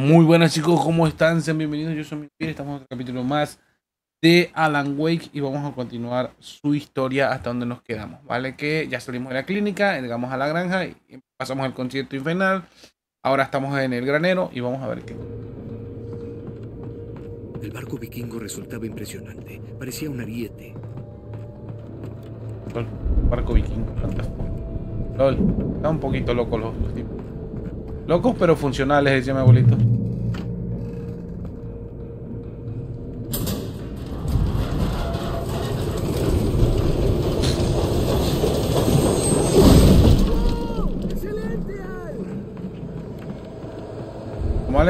Muy buenas chicos, ¿cómo están? Sean bienvenidos, yo soy Miguel, estamos en otro capítulo más de Alan Wake y vamos a continuar su historia hasta donde nos quedamos, ¿vale? Que ya salimos de la clínica, llegamos a la granja y pasamos al concierto infernal, ahora estamos en el granero y vamos a ver qué. El barco vikingo resultaba impresionante, parecía un ariete. Lol, barco vikingo, fantástico. Lol, está un poquito loco los, los tipos. Locos pero funcionales, decía mi abuelito.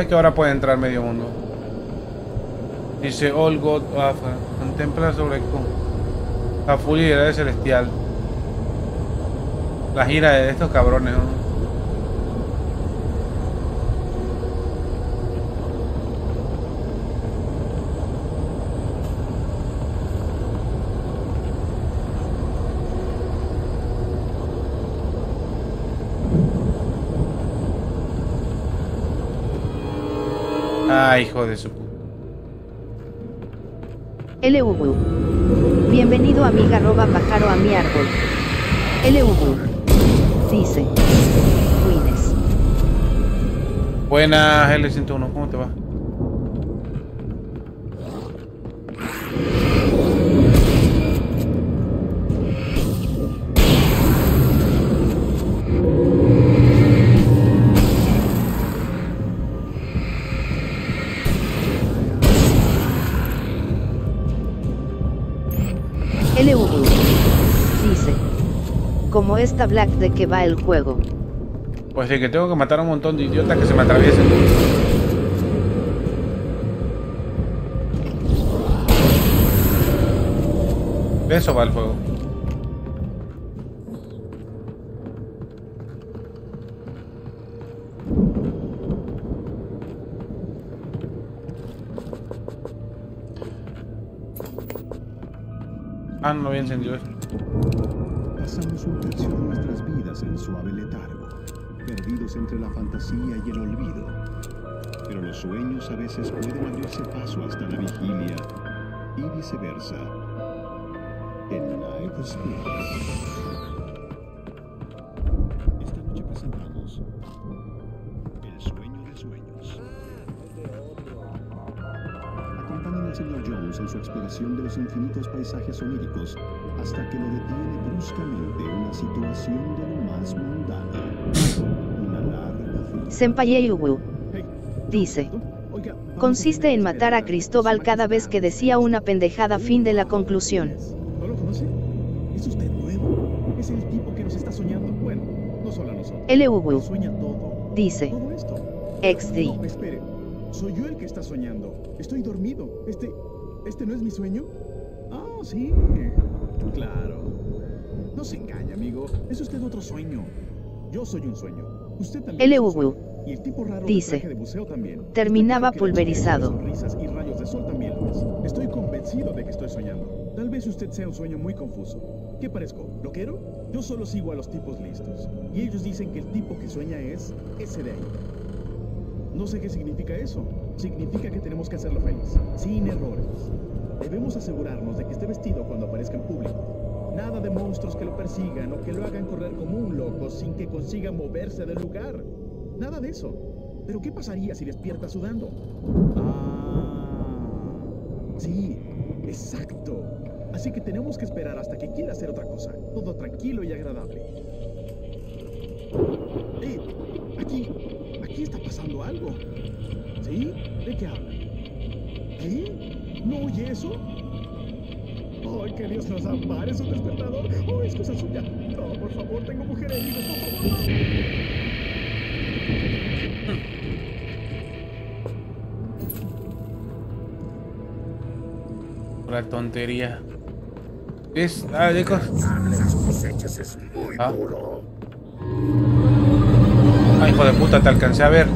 Que ahora puede entrar medio mundo. Dice All God Afa, contempla sobre la furia celestial. La gira de estos cabrones, ¿no? Ah, hijo de su... LUV. Bienvenido amiga arroba pájaro a mi árbol. LUV. Dice. Buenas L101, ¿cómo te va? Esta Black de que va el juego. Pues sí, que tengo que matar a un montón de idiotas que se me atraviesen. De eso va el juego. Ah, no había encendido esto. Entre la fantasía y el olvido. Pero los sueños a veces pueden abrirse paso hasta la vigilia y viceversa. En Night Spirits. Esta noche presentamos El sueño de sueños. Acompañen al señor Jones en su exploración de los infinitos paisajes oníricos hasta que lo detiene bruscamente una situación de lo más mundana. Senpai. Hey, Dice. Consiste en matar a que Cristóbal cada vez que decía una pendejada fin de la conclusión. ¿No lo conoce? Es usted nuevo. Es el tipo que nos está soñando. Bueno, no solo a nosotros. Todo. Dice. Todo esto. XD. No, espere. Soy yo el que está soñando. Estoy dormido. Este. ¿Este no es mi sueño? Ah, sí. Claro. No se engañe, amigo. Es usted otro sueño. Yo soy un sueño. Usted también. Y el tipo raro Dice. de buceo también. Terminaba pulverizado. y rayos de sol también lo es. Estoy convencido de que estoy soñando. Tal vez usted sea un sueño muy confuso. ¿Qué parezco? ¿Loquero? Yo solo sigo a los tipos listos. Y ellos dicen que el tipo que sueña es ese de ahí. No sé qué significa eso. Significa que tenemos que hacerlo feliz, sin errores. Debemos asegurarnos de que esté vestido cuando aparezca en público. Nada de monstruos que lo persigan o que lo hagan correr como un loco sin que consiga moverse del lugar. Nada de eso. Pero ¿qué pasaría si despierta sudando? Ah, sí, exacto. Así que tenemos que esperar hasta que quiera hacer otra cosa. Todo tranquilo y agradable. ¡Eh! Aquí, aquí está pasando algo. ¿Sí? ¿De qué hablan? ¿Qué? ¿No oye eso? ¡Ay, que Dios nos ampare! ¿Es un despertador? ¡Oh, es cosa suya! No, por favor, tengo mujer heridas, por favor. La tontería. Es. Ah, de cos- Las cosechas es muy Ah. duro. Ah, hijo de puta, te alcancé a ver.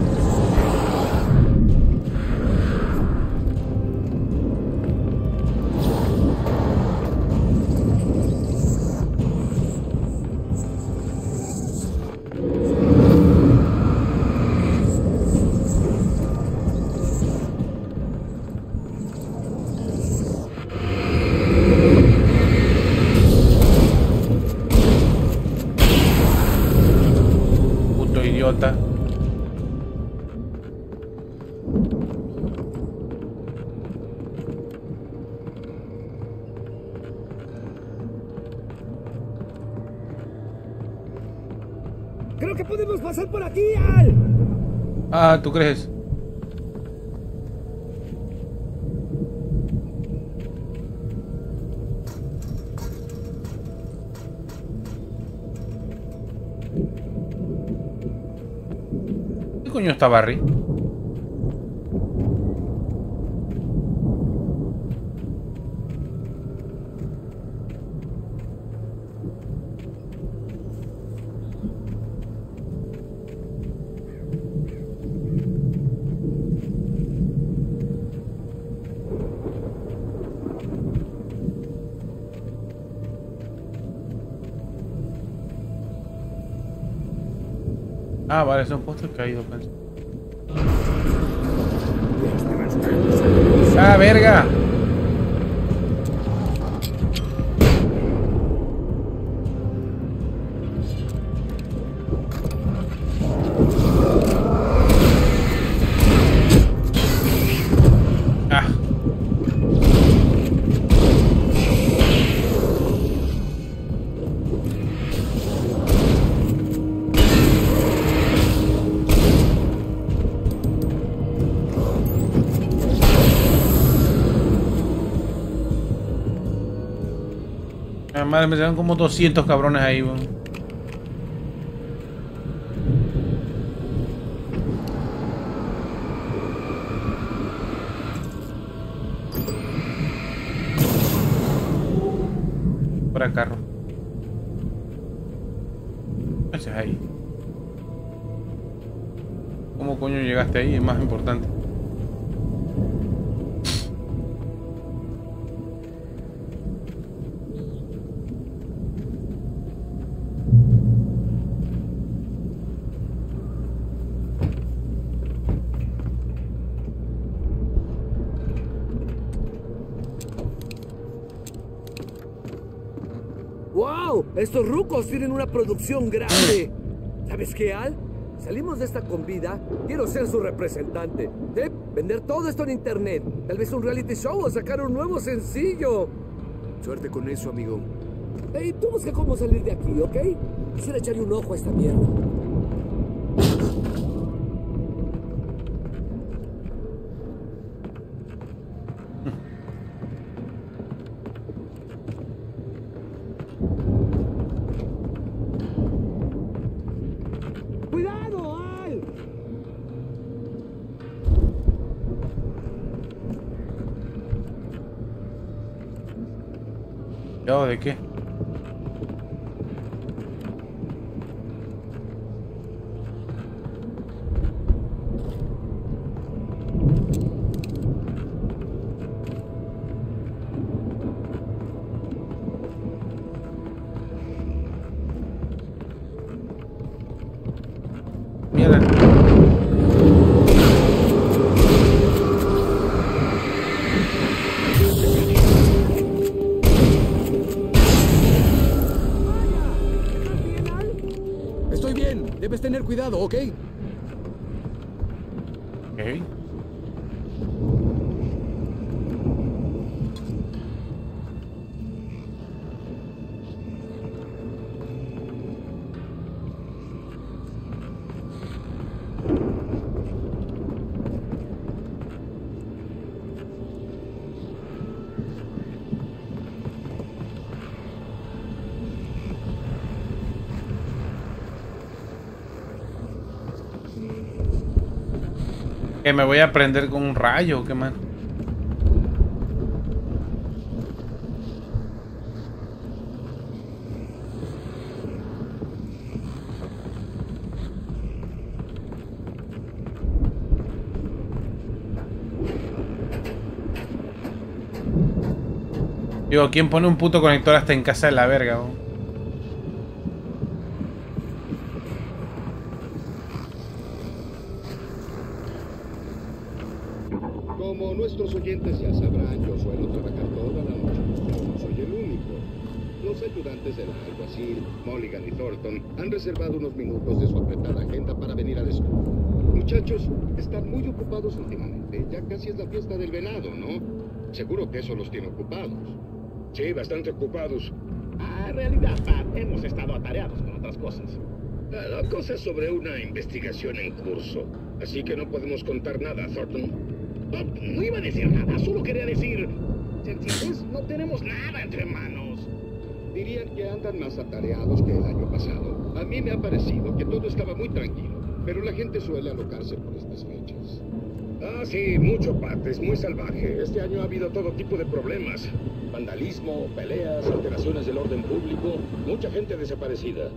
Qué podemos pasar por aquí, Al? Ah, ¿tú crees? ¿Qué coño está Barry? Ah, vale, son postes caídos, pensé. ¡Ah, verga! Me salen como 200 cabrones ahí, weón. Para carro. Ese es ahí. ¿Cómo coño llegaste ahí? Es más importante. Estos rucos tienen una producción grande. ¿Sabes qué, Al? Salimos de esta con vida. Quiero ser su representante. ¿Eh? Vender todo esto en internet. Tal vez un reality show o sacar un nuevo sencillo. Suerte con eso, amigo. Hey, tú busca cómo salir de aquí, ¿ok? Quisiera echarle un ojo a esta mierda. De qué? Me voy a prender con un rayo, ¿o ¿qué más? Digo, ¿quién pone un puto conector hasta en casa de la verga? Como nuestros oyentes ya sabrán, yo suelo trabajar toda la noche. No soy el único. Los ayudantes del alguacil, Mulligan y Thornton, han reservado unos minutos de su apretada agenda para venir al estudio. Muchachos, están muy ocupados últimamente. Ya casi es la fiesta del venado, ¿no? Seguro que eso los tiene ocupados. Sí, bastante ocupados. Ah, en realidad, Pat, hemos estado atareados con otras cosas. La cosa es sobre una investigación en curso. Así que no podemos contar nada, Thornton. Ah, No iba a decir nada, solo quería decir... ¿Entiendes? No tenemos nada entre manos. Dirían que andan más atareados que el año pasado. A mí me ha parecido que todo estaba muy tranquilo, pero la gente suele alocarse por estas fechas. Ah, sí, mucho, Pat. Es muy salvaje. Este año ha habido todo tipo de problemas. Vandalismo, peleas, alteraciones del orden público, mucha gente desaparecida.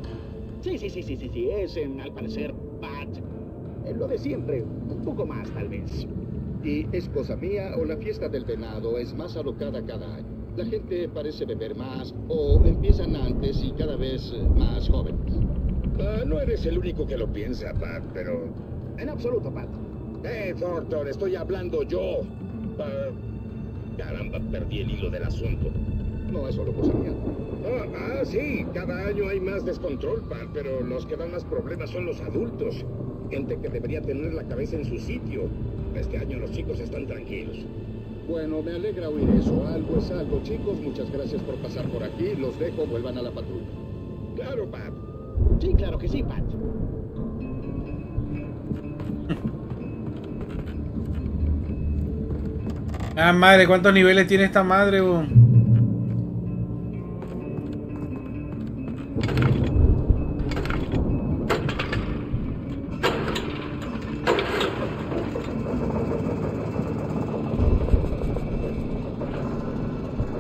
Sí, sí, sí, sí, sí, sí, es, em, al parecer, Pat. Eh, lo de siempre, un poco más, tal vez. ¿Y es cosa mía o la fiesta del venado es más alocada cada año? La gente parece beber más o empiezan antes y cada vez más jóvenes. Ah, no eres el único que lo piensa, Pat, pero... En absoluto, Pat. ¡Eh, Thornton! Estoy hablando yo. Ah, caramba, perdí el hilo del asunto. No es solo cosa mía. Ah, ah, sí, cada año hay más descontrol, Pat, pero los que dan más problemas son los adultos. Gente que debería tener la cabeza en su sitio. Este año los chicos están tranquilos. Bueno, me alegra oír eso. Algo es algo, chicos. Muchas gracias por pasar por aquí. Los dejo, vuelvan a la patrulla. Claro, Pat. Sí, claro que sí, Pat. Ah, madre, ¿cuántos niveles tiene esta madre, weón?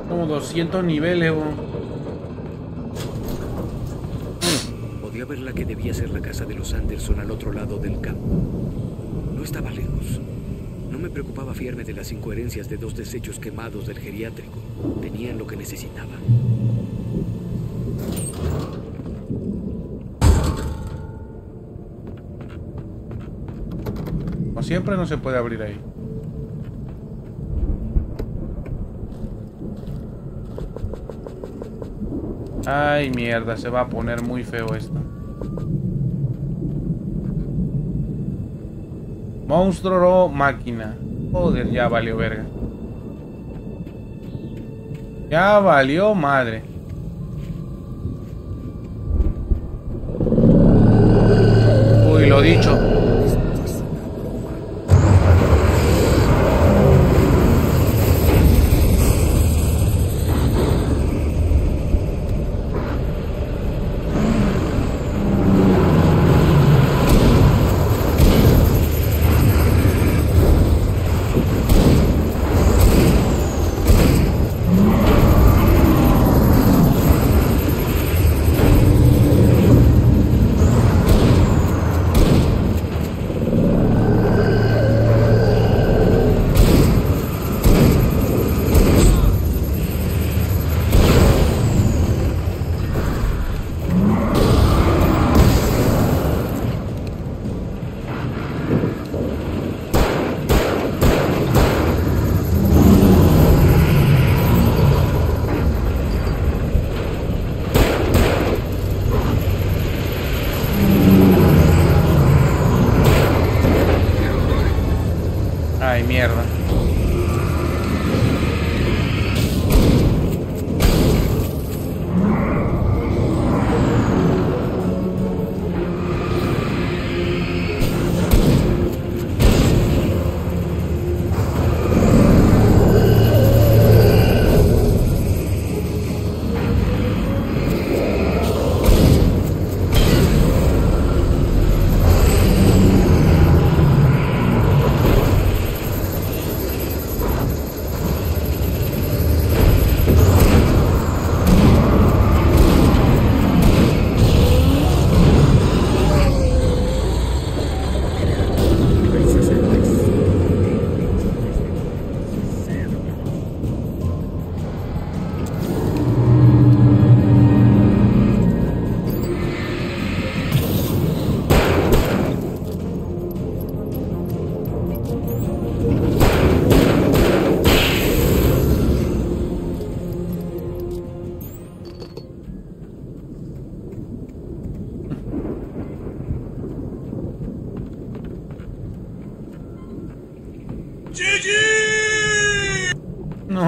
Como 200 niveles, weón. Podía ver la que debía ser la casa de los Anderson al otro lado del campo. No estaba lejos. No me preocupaba fiarme de las incoherencias de dos desechos quemados del geriátrico. Tenían lo que necesitaba. Como siempre no se puede abrir ahí. Ay, mierda, se va a poner muy feo esto. Monstruo o máquina. Joder, ya valió verga. Ya valió madre. Uy, lo dicho.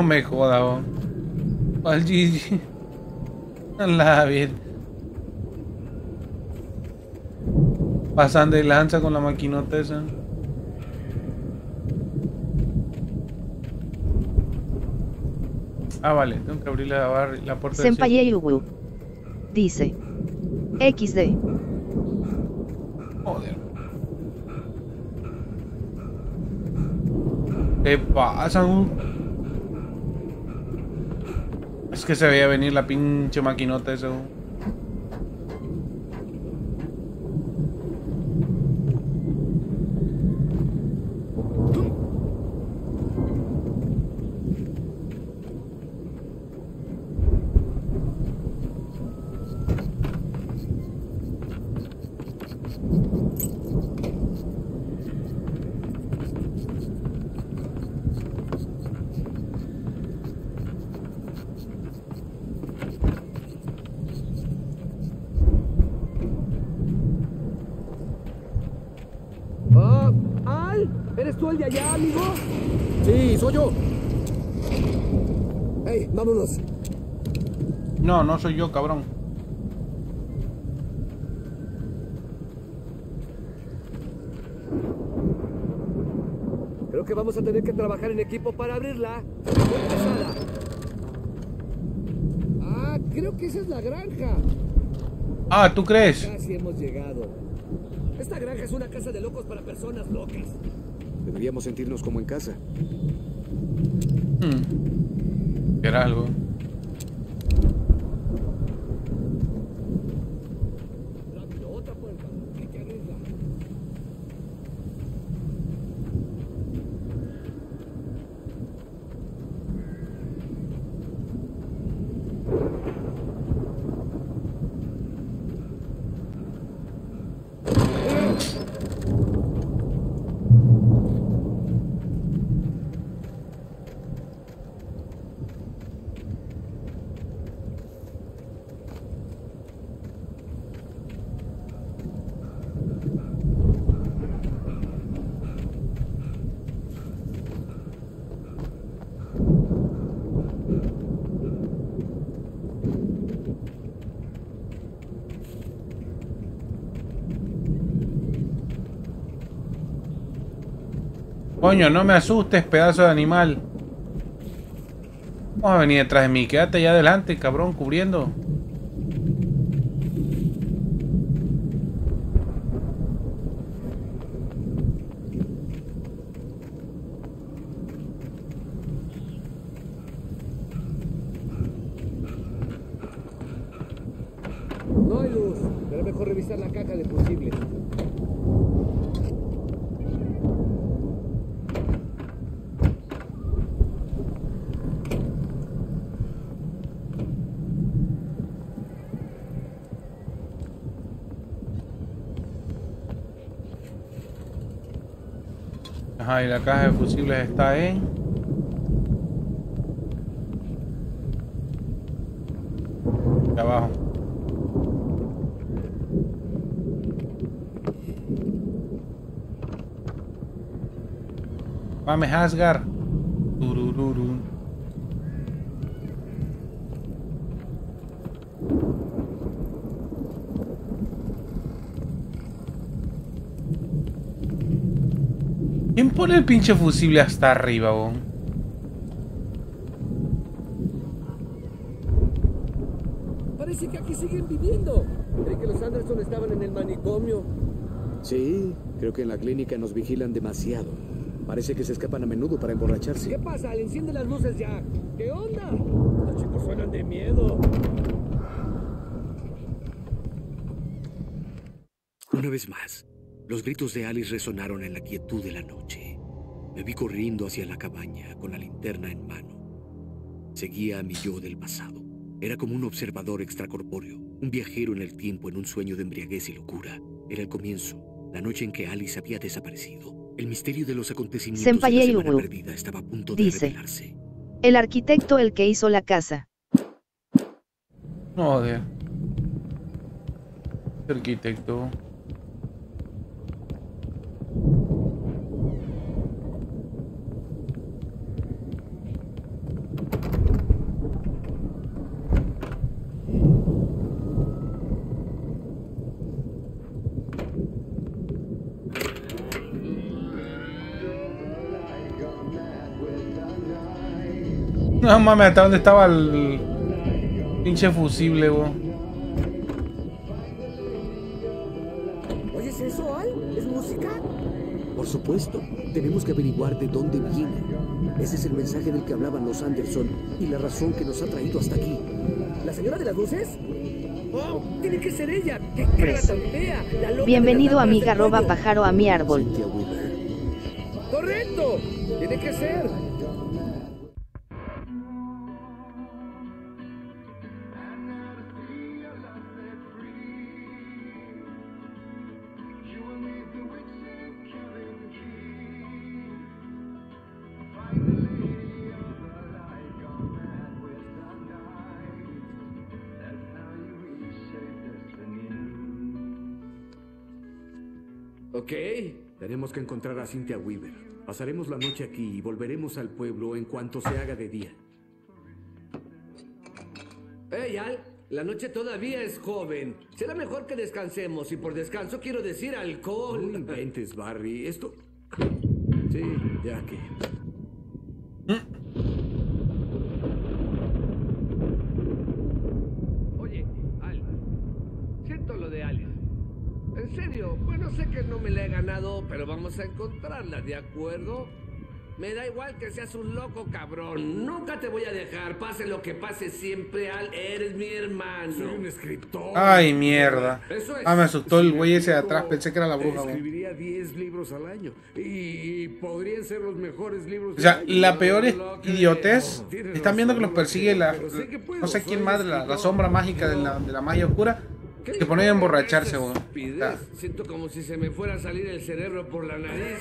Me joda, vos. Al Gigi. A la vida. Pasan de lanza con la maquinota esa. Ah, vale, tengo que abrir la, bar- la puerta Senpai Yugu. Dice. XD. Joder. ¿Qué pasa? un? Es que se veía venir la pinche maquinota eso. Ah, Al, ¿eres tú el de allá, amigo? Sí, soy yo. Hey, vámonos. No, no soy yo, cabrón. Creo que vamos a tener que trabajar en equipo para abrirla. Ah, creo que esa es la granja. Ah, ¿tú crees? Casi hemos llegado. Esta granja es una casa de locos para personas locas. Deberíamos sentirnos como en casa. Hmm. Era algo. Rápido, otra puerta. Hay que abrirla. Coño, no me asustes, pedazo de animal. Vamos a venir detrás de mí. Quédate allá adelante, cabrón, cubriendo. No hay luz. Será mejor revisar la caja de fusibles. Ajá, y la caja de fusibles está en. Aquí abajo. Mames, Asgar. Turururu. ¿Quién pone el pinche fusible hasta arriba, bo? Parece que aquí siguen viviendo. Creí que los Anderson estaban en el manicomio. Sí, creo que en la clínica nos vigilan demasiado. Parece que se escapan a menudo para emborracharse. ¿Qué pasa? Al enciende las luces ya. ¿Qué onda? Los chicos suenan de miedo. Una vez más, los gritos de Alice resonaron en la quietud de la noche. Me vi corriendo hacia la cabaña con la linterna en mano. Seguía a mi yo del pasado. Era como un observador extracorpóreo, un viajero en el tiempo en un sueño de embriaguez y locura. Era el comienzo, la noche en que Alice había desaparecido. El misterio de los acontecimientos de Senpai la semana perdida estaba a punto de dice. revelarse. El arquitecto el que hizo la casa. Joder. Arquitecto. No mames, hasta dónde estaba el pinche fusible, weón. ¿Oyes eso, Al? ¿Es música? Por supuesto, tenemos que averiguar de dónde viene. Ese es el mensaje del que hablaban los Anderson y la razón que nos ha traído hasta aquí. ¿La señora de las luces? ¡Oh! Tiene que ser ella. ¡Qué cara tan fea! La loca de Bienvenido las amiga cuello. pájaro a mi árbol. ¡Correcto! Tiene que ser. Tenemos que encontrar a Cynthia Weaver. Pasaremos la noche aquí y volveremos al pueblo en cuanto se haga de día. ¡Ey, Al! La noche todavía es joven. Será mejor que descansemos. Y por descanso quiero decir No alcohol. inventes, Barry. Esto... Sí, ya que... Oye, Al. Siento lo de Alice. En serio, bueno, sé que no me la he ganado, pero vamos a encontrarla, ¿de acuerdo? Me da igual que seas un loco cabrón. Nunca te voy a dejar. Pase lo que pase siempre, Al. Eres mi hermano. Soy un escritor. Ay, mierda. Eso es. Ah, me asustó el güey ese de atrás. Pensé que era la bruja, weón. Escribiría 10 libros al año. Y podrían ser los mejores libros O sea, la peor es idiotez. Están viendo que los persigue la, no sé quién más, la, la sombra mágica de la, de la magia oscura. ¿Qué Se ponen a emborracharse? Ah. Siento como si se me fuera a salir el cerebro por la nariz.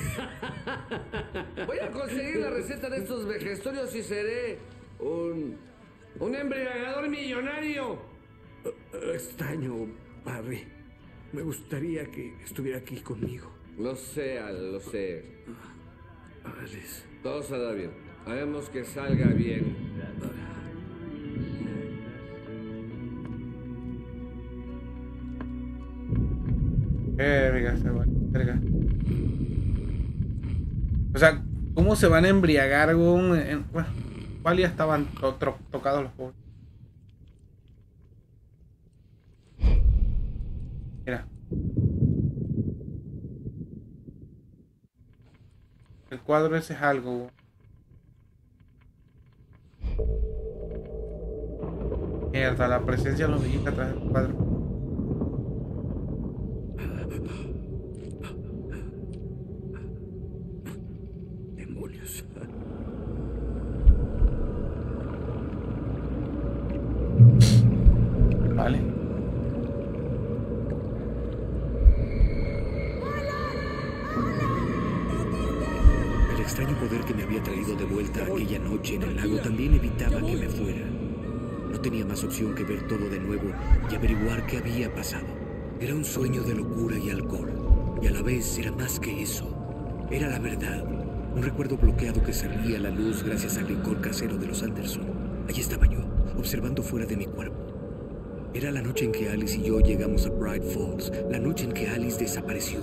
Voy a conseguir la receta de estos vejestorios y seré un. un embriagador millonario. Extraño, Barry. Me gustaría que estuviera aquí conmigo. Lo sé, Al, lo sé. Alice. Todo saldrá bien. Haremos que salga bien. Verga, se va, verga. O sea, ¿cómo se van a embriagar? En- Bueno, igual ya estaban to- tocados los pobres. Mira. El cuadro ese es algo. Mierda, la presencia de los atrás del cuadro. Noche en el lago también evitaba que me fuera. No tenía más opción que ver todo de nuevo y averiguar qué había pasado. Era un sueño de locura y alcohol, y a la vez era más que eso. Era la verdad. Un recuerdo bloqueado que salía a la luz gracias al licor casero de los Anderson. Allí estaba yo, observando fuera de mi cuerpo. Era la noche en que Alice y yo llegamos a Bright Falls, la noche en que Alice desapareció.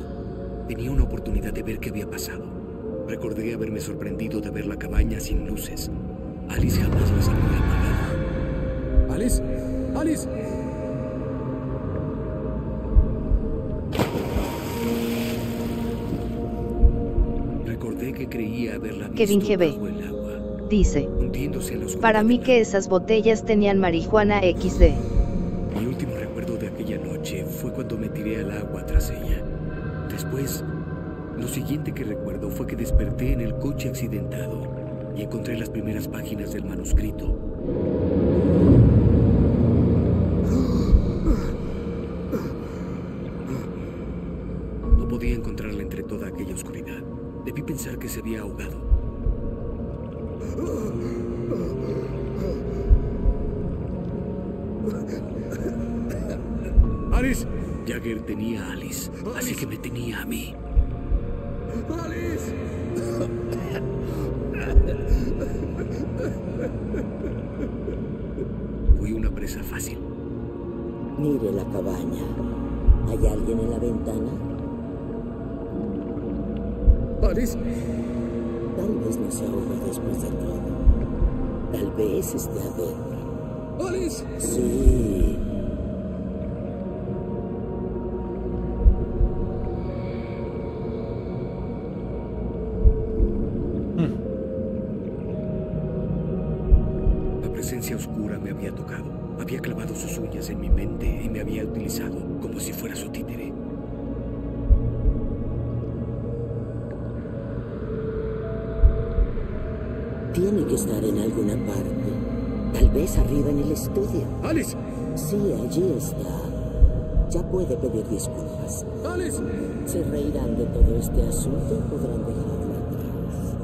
Tenía una oportunidad de ver qué había pasado. Recordé haberme sorprendido de ver la cabaña sin luces. Alice jamás nos había amagado. ¡Alice! ¡Alice! Recordé que creía haberla visto Kevin GB. bajo el agua, Dice. Para mí que esas botellas tenían marihuana XD. Coche accidentado y encontré las primeras páginas del manuscrito. Mire la cabaña. ¿Hay alguien en la ventana? ¡Alice! Tal vez no se ahogue después de todo. Tal vez esté adentro. ¡Alice! Sí. Que estar en alguna parte. Tal vez arriba en el estudio. ¡Alice! Sí, allí está. Ya puede pedir disculpas. ¡Alice! Se reirán de todo este asunto y podrán dejarlo atrás.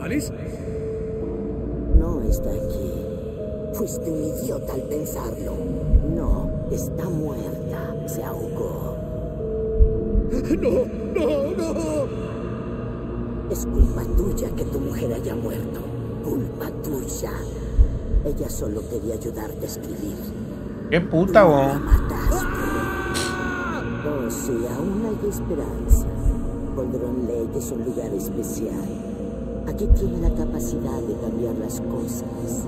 ¿Alice? No está aquí. Fuiste un idiota al pensarlo. No, está muerta. Se ahogó. ¡No! ¡No! Es culpa tuya que tu mujer haya muerto. Culpa tuya. Ella solo quería ayudarte a escribir. Qué puta, weón. mataste. Oh, sí, aún hay esperanza. Goldron Lake es un lugar especial. Aquí tiene la capacidad de cambiar las cosas.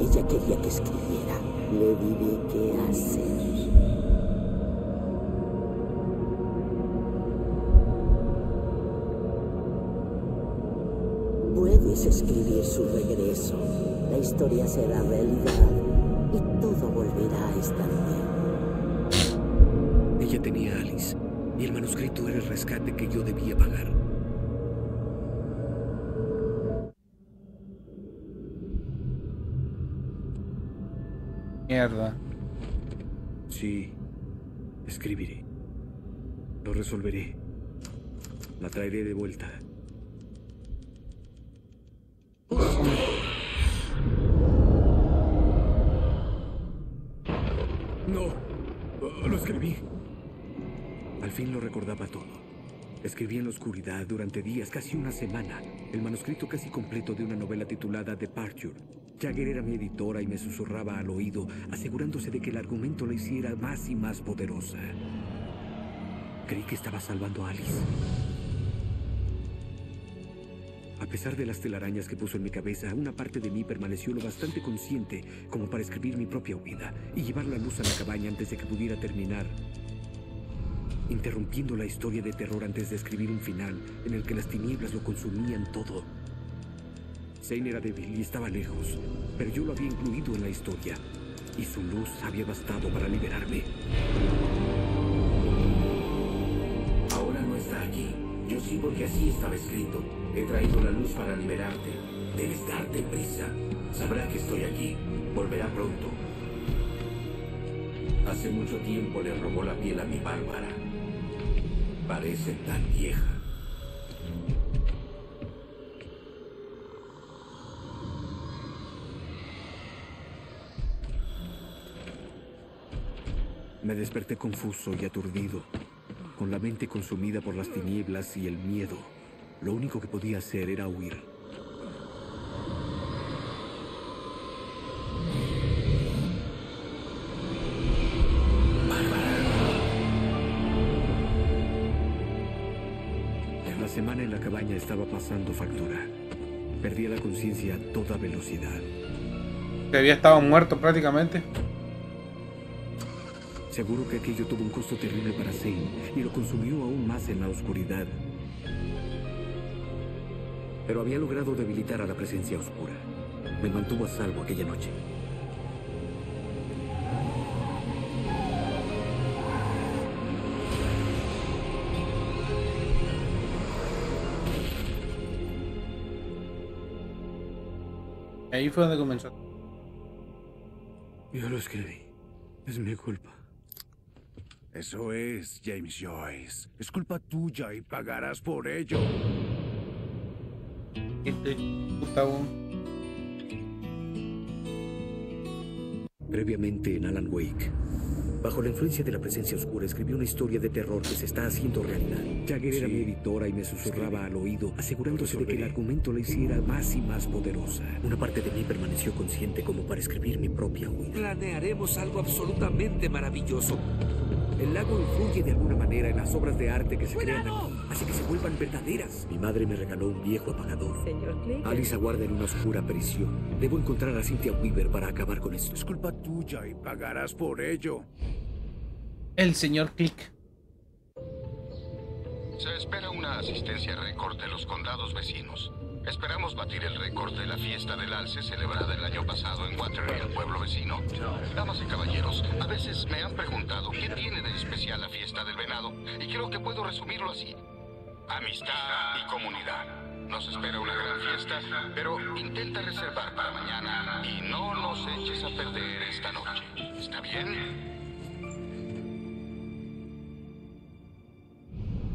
Ella quería que escribiera. Le diré qué hacer. Escribir su regreso. La historia será realidad y todo volverá a estar bien. Ella tenía a Alice y el manuscrito era el rescate que yo debía pagar. Mierda. Sí, escribiré. Lo resolveré. La traeré de vuelta. Recordaba todo. Escribí en la oscuridad durante días, casi una semana, el manuscrito casi completo de una novela titulada Departure. Jagger era mi editora y me susurraba al oído, asegurándose de que el argumento la hiciera más y más poderosa. Creí que estaba salvando a Alice. A pesar de las telarañas que puso en mi cabeza, una parte de mí permaneció lo bastante consciente como para escribir mi propia huida y llevar la luz a la cabaña antes de que pudiera terminar. Interrumpiendo la historia de terror antes de escribir un final en el que las tinieblas lo consumían todo. Zane era débil y estaba lejos, pero yo lo había incluido en la historia y su luz había bastado para liberarme. Ahora no está aquí. Yo sí porque así estaba escrito. He traído la luz para liberarte. Debes darte prisa. Sabrá que estoy aquí. Volverá pronto. Hace mucho tiempo le robó la piel a mi Bárbara. Parece tan vieja. Me desperté confuso y aturdido, con la mente consumida por las tinieblas y el miedo. Lo único que podía hacer era huir. En la cabaña estaba pasando factura. Perdía la conciencia a toda velocidad. Que había estado muerto prácticamente. Seguro que aquello tuvo un costo terrible para Zane y lo consumió aún más en la oscuridad. Pero había logrado debilitar a la presencia oscura. Me mantuvo a salvo aquella noche. Ahí fue donde comenzó. Yo lo escribí. Es mi culpa. Eso es, James Joyce. Es culpa tuya y pagarás por ello. Este weón. Previamente en Alan Wake, bajo la influencia de la presencia oscura, escribí una historia de terror que se está haciendo realidad. Jagger era mi editora y me susurraba al oído, asegurándose de que el argumento la hiciera más y más poderosa. Una parte de mí permaneció consciente como para escribir mi propia huida. Planearemos algo absolutamente maravilloso. El lago influye de alguna manera en las obras de arte que se crean aquí, hace que se vuelvan verdaderas. Mi madre me regaló un viejo apagador. Señor Click. Alice aguarda en una oscura prisión. Debo encontrar a Cynthia Weaver para acabar con esto. Es culpa tuya y pagarás por ello. El señor Click. Se espera una asistencia récord de los condados vecinos. Esperamos batir el récord de la fiesta del alce celebrada el año pasado en Waterloo, pueblo vecino. Damas y caballeros, a veces me han preguntado qué tiene de especial la fiesta del venado, y creo que puedo resumirlo así. Amistad y comunidad. Nos espera una gran fiesta, pero intenta reservar para mañana y no nos eches a perder esta noche. ¿Está bien?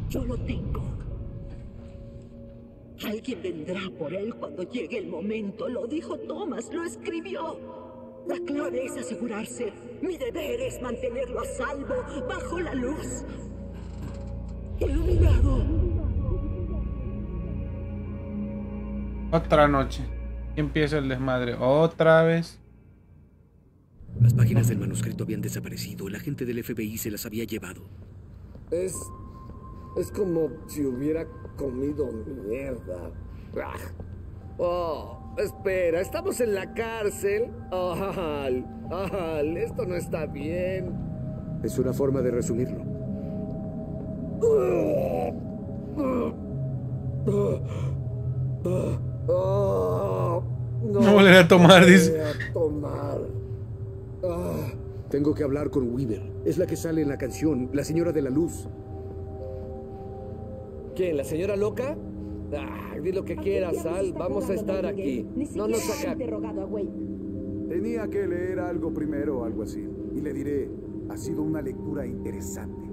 Yo lo tengo. Alguien vendrá por él cuando llegue el momento. Lo dijo Thomas, lo escribió. La clave es asegurarse. Mi deber es mantenerlo a salvo, bajo la luz. Iluminado. Otra noche. Empieza el desmadre. Otra vez. Las páginas del manuscrito habían desaparecido. El agente del FBI se las había llevado. Es. Es como si hubiera comido mierda. Ah. Oh, espera, ¿estamos en la cárcel? Oh, Al, Al, esto no está bien. Es una forma de resumirlo. Oh, No volveré a tomar, dice. a tomar. Ah, Tengo que hablar con Weaver. Es la que sale en la canción, la señora de la luz. ¿Quién? ¿La señora loca? Ah, di lo que quieras, Al. Vamos a estar aquí. No nos saca. Tenía que leer algo primero o algo así. Y le diré, ha sido una lectura interesante.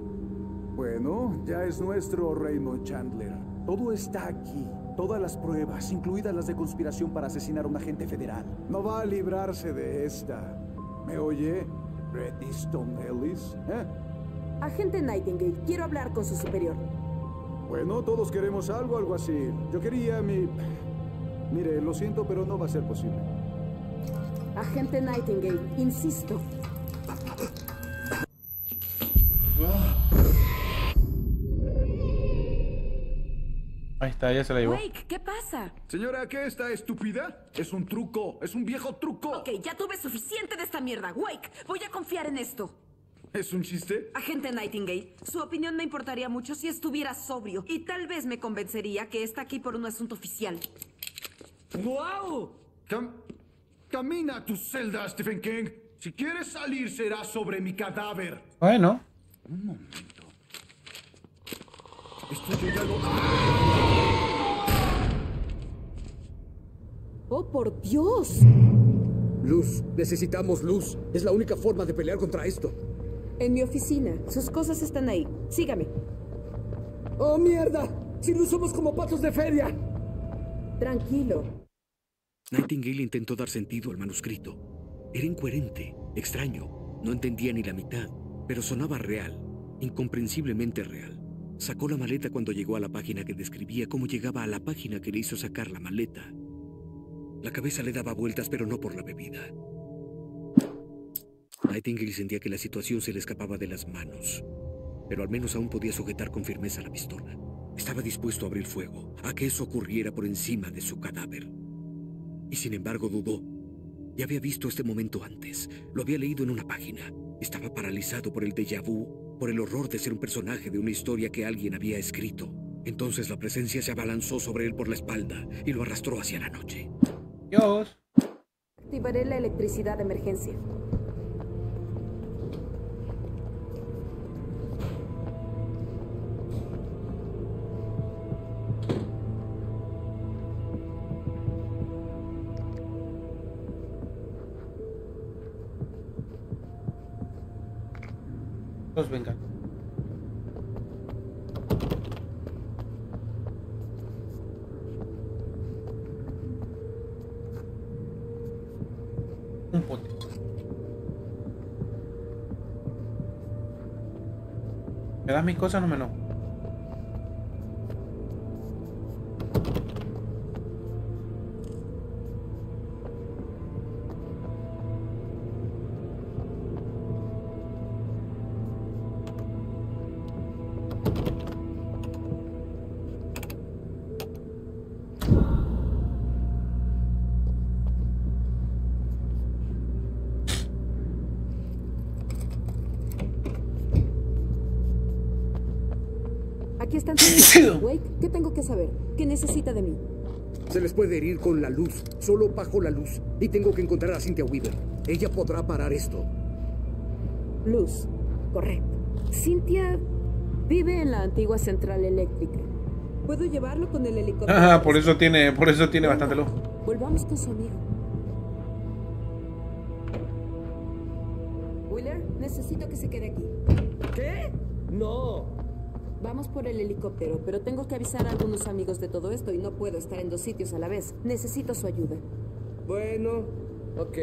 Bueno, ya es nuestro Raymond Chandler. Todo está aquí. Todas las pruebas, incluidas las de conspiración para asesinar a un agente federal. No va a librarse de esta. ¿Me oye? Bret Easton Ellis. ¿Eh? Agente Nightingale, quiero hablar con su superior. Bueno, todos queremos algo, algo así. Yo quería mi... Mire, lo siento, pero no va a ser posible. Agente Nightingale, insisto. Ahí está, ya se la llevó. Wake, ¿qué pasa? Señora, ¿qué está estúpida? Es un truco, es un viejo truco. Ok, ya tuve suficiente de esta mierda. Wake, voy a confiar en esto. ¿Es un chiste? Agente Nightingale, su opinión me importaría mucho si estuviera sobrio y tal vez me convencería que está aquí por un asunto oficial. Cam- camina a tu celda, Stephen King. Si quieres salir, será sobre mi cadáver. Bueno. Un momento. Esto yo ya lo... ¡Oh, por Dios! Luz, necesitamos luz. Es la única forma de pelear contra esto. En mi oficina, sus cosas están ahí. Sígame. ¡Oh, mierda! Si no somos como patos de feria. Tranquilo. Nightingale intentó dar sentido al manuscrito. Era incoherente, extraño. No entendía ni la mitad, pero sonaba real, incomprensiblemente real. Sacó la maleta cuando llegó a la página que describía cómo llegaba a la página que le hizo sacar la maleta. La cabeza le daba vueltas, pero no por la bebida. Nightingale sentía que la situación se le escapaba de las manos, pero al menos aún podía sujetar con firmeza la pistola. Estaba dispuesto a abrir fuego, a que eso ocurriera por encima de su cadáver. Y sin embargo dudó. Ya había visto este momento antes. Lo había leído en una página. Estaba paralizado por el déjà vu, por el horror de ser un personaje de una historia que alguien había escrito. Entonces la presencia se abalanzó sobre él por la espalda y lo arrastró hacia la noche. Dios. Activaré la electricidad de emergencia. Los vengan. Un pote. ¿Me das mis cosas o no me no? Saber? ¿Qué necesita de mí? Se les puede herir con la luz, solo bajo la luz. Y tengo que encontrar a Cynthia Weaver. Ella podrá parar esto. Luz, correcto. Cynthia vive en la antigua central eléctrica. ¿Puedo llevarlo con el helicóptero? Ajá, por eso tiene, por eso tiene bastante luz. Volvamos con su amigo. Helicóptero, pero tengo que avisar a algunos amigos de todo esto y no puedo estar en dos sitios a la vez. Necesito su ayuda. Bueno, ok.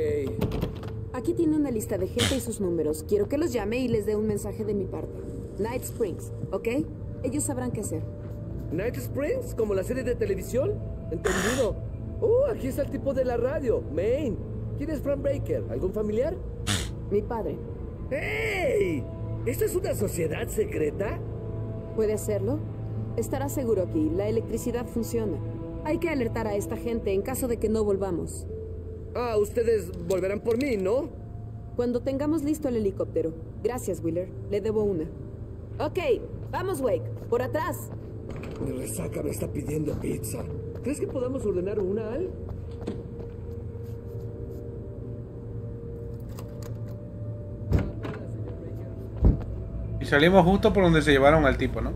Aquí tiene una lista de gente y sus números. Quiero que los llame y les dé un mensaje de mi parte. Night Springs, ¿ok? Ellos sabrán qué hacer. ¿Night Springs? ¿Como la serie de televisión? Entendido. Oh, aquí está el tipo de la radio, Maine. ¿Quién es Frank Baker? ¿Algún familiar? Mi padre. ¡Hey! ¿Esto es una sociedad secreta? ¿Puede hacerlo? Estará seguro aquí. La electricidad funciona. Hay que alertar a esta gente en caso de que no volvamos. Ah, ustedes volverán por mí, ¿no? Cuando tengamos listo el helicóptero. Gracias, Wheeler. Le debo una. Ok, vamos, Wake. Por atrás. Mi resaca me está pidiendo pizza. ¿Crees que podamos ordenar una, Al? Salimos justo por donde se llevaron al tipo, ¿no?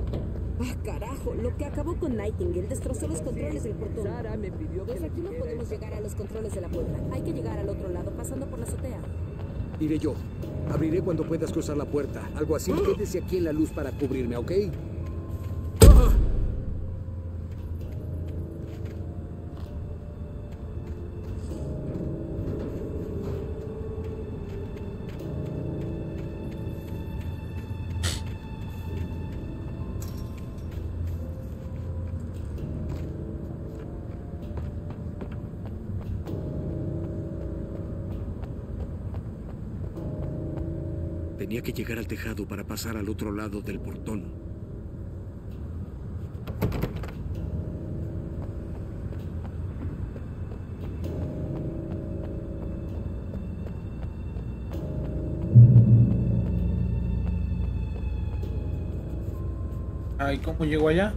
Ah, carajo, lo que acabó con Nightingale destrozó los controles del portón. Sara me pidió que Desde aquí no podemos llegar a los controles de la puerta. Hay que llegar al otro lado, pasando por la azotea. Iré yo. Abriré cuando puedas cruzar la puerta. Algo así. Quédese aquí en la luz para cubrirme, ¿ok? Tenía que llegar al tejado para pasar al otro lado del portón. Ay, ¿cómo llego allá?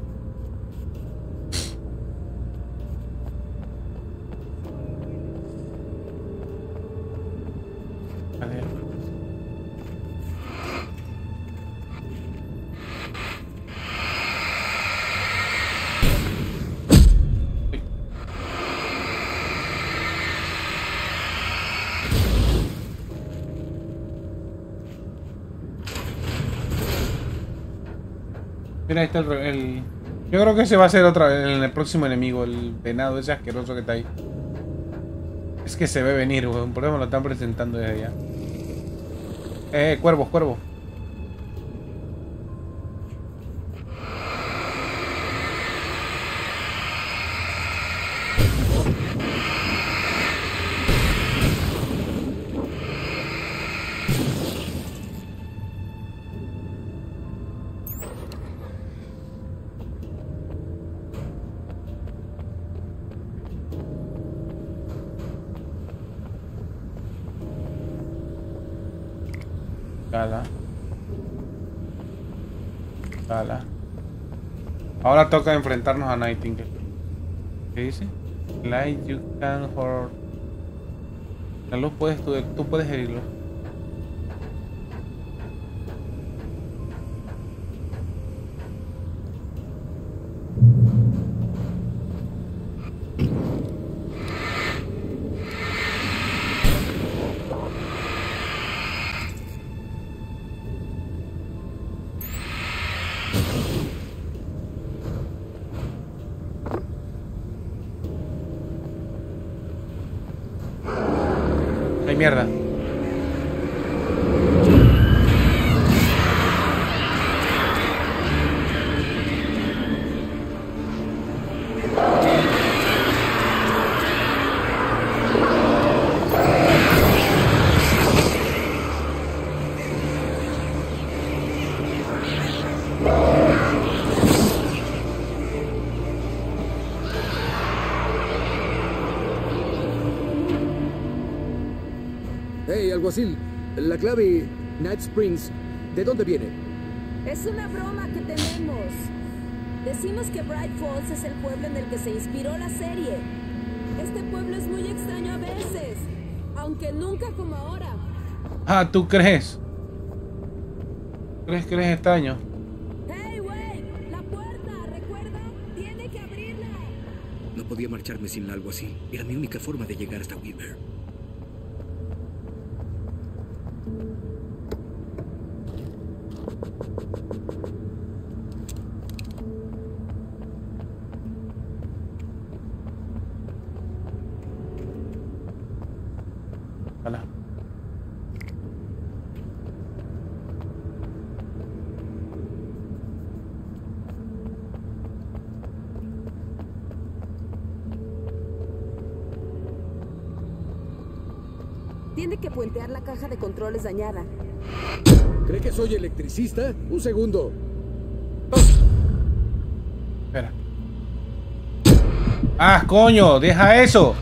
Mira, ahí está el, el- Yo creo que ese va a ser otra vez el próximo enemigo, el venado ese asqueroso que está ahí. Es que se ve venir, weón. Por eso me lo están presentando desde allá. Eh, cuervos, cuervos. Toca enfrentarnos a Nightingale. ¿Qué dice? Light you can hurt. La luz puedes, tú, tú puedes herirlo. Alguacil. La clave Night Springs, ¿de dónde viene? Es una broma que tenemos. Decimos que Bright Falls es el pueblo en el que se inspiró la serie. Este pueblo es muy extraño a veces, aunque nunca como ahora. Ah, ¿tú crees? ¿Crees que eres extraño? ¡Hey, Wade! ¡La puerta! ¿Recuerda? ¡Tiene que abrirla! No podía marcharme sin algo así. Era mi única forma de llegar hasta Weaver. Que puentear la caja de controles dañada. ¿Cree que soy electricista? Un segundo. Espera. Ah, coño, deja eso.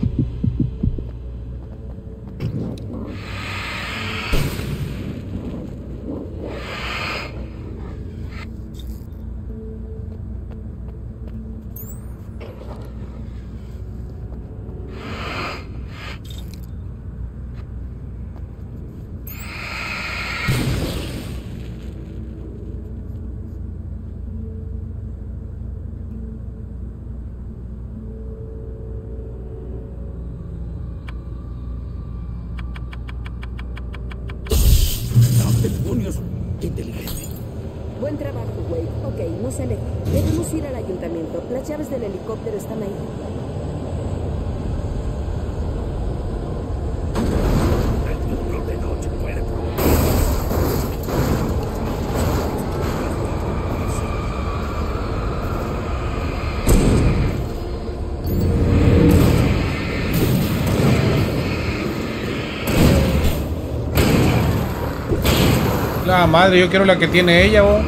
Madre, yo quiero la que tiene ella, vos.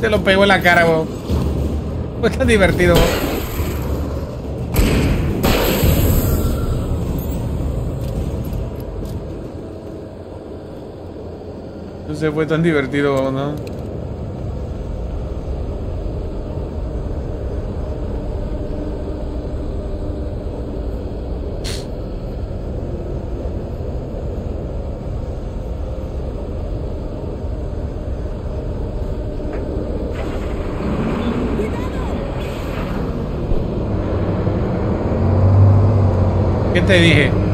Se lo pegó en la cara, vos. Fue tan divertido. Se fue tan divertido, ¿no? ¿Qué te dije?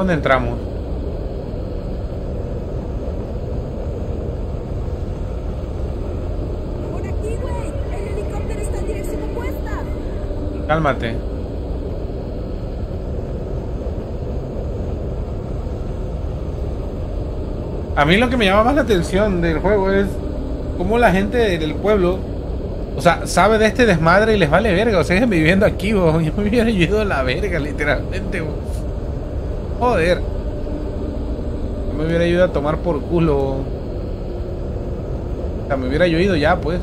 Donde entramos. Por aquí, Wade. El helicóptero está en dirección opuesta. Cálmate. A mí lo que me llama más la atención del juego es cómo la gente del pueblo, o sea, sabe de este desmadre y les vale verga. O sea, siguen viviendo aquí, vos. Yo me hubiera ido a la verga, literalmente, vos. Joder. Yo me hubiera ido a tomar por culo. O sea, me hubiera yo ido ya, pues.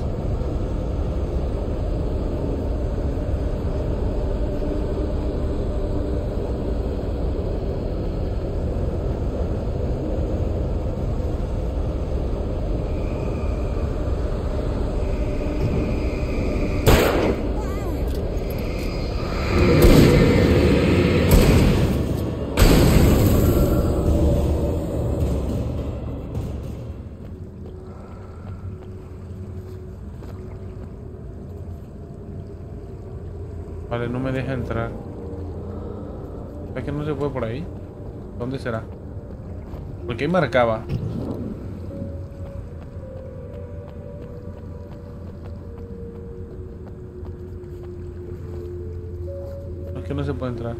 No me deja entrar. ¿Es que no se puede por ahí? ¿Dónde será? Porque ahí marcaba. Es que no se puede entrar.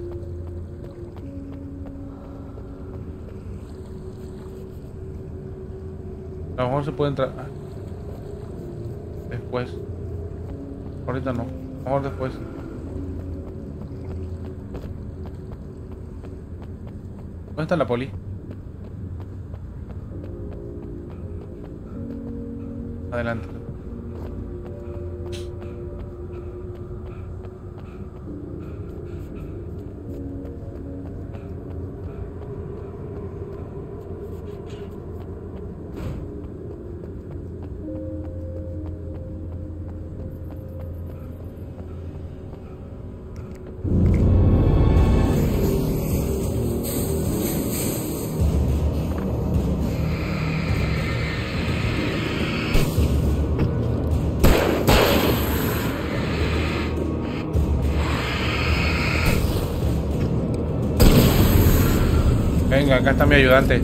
A lo mejor se puede entrar. ah. Después. Ahorita no. A lo mejor después. ¿Dónde está la poli? Adelante. Acá está mi ayudante.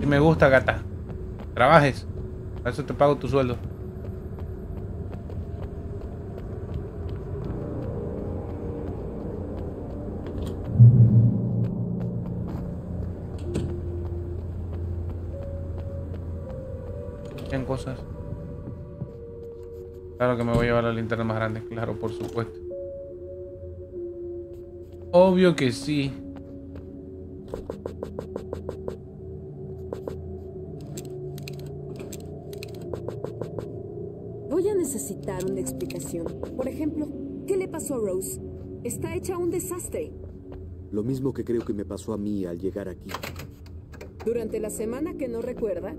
Si me gusta, gata. Trabajes. A eso te pago tu sueldo. Bien cosas. Claro que me voy a llevar la linterna más grande, claro, por supuesto. Obvio que sí. Voy a necesitar una explicación. Por ejemplo, ¿qué le pasó a Rose? Está hecha un desastre. Lo mismo que creo que me pasó a mí al llegar aquí. Durante la semana que no recuerda,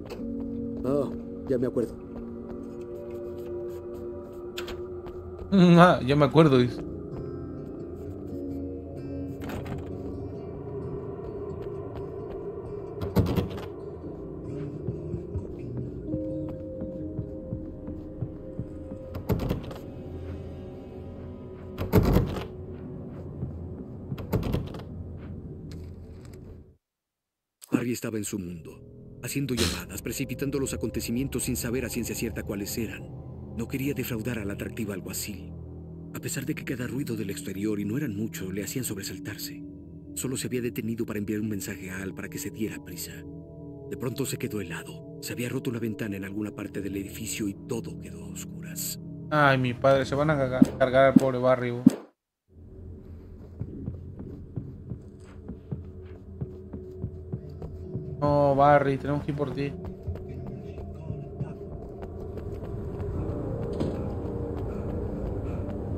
Ah, ya me acuerdo. Ah, ya me acuerdo, estaba en su mundo, haciendo llamadas, precipitando los acontecimientos sin saber a ciencia cierta cuáles eran. No quería defraudar al atractivo alguacil. A pesar de que cada ruido del exterior, y no eran muchos, le hacían sobresaltarse. Solo se había detenido para enviar un mensaje a Al para que se diera prisa. De pronto se quedó helado. Se había roto una ventana en alguna parte del edificio y todo quedó a oscuras. Ay, mi padre, se van a cargar al pobre barrio. Barry, tenemos que ir por ti.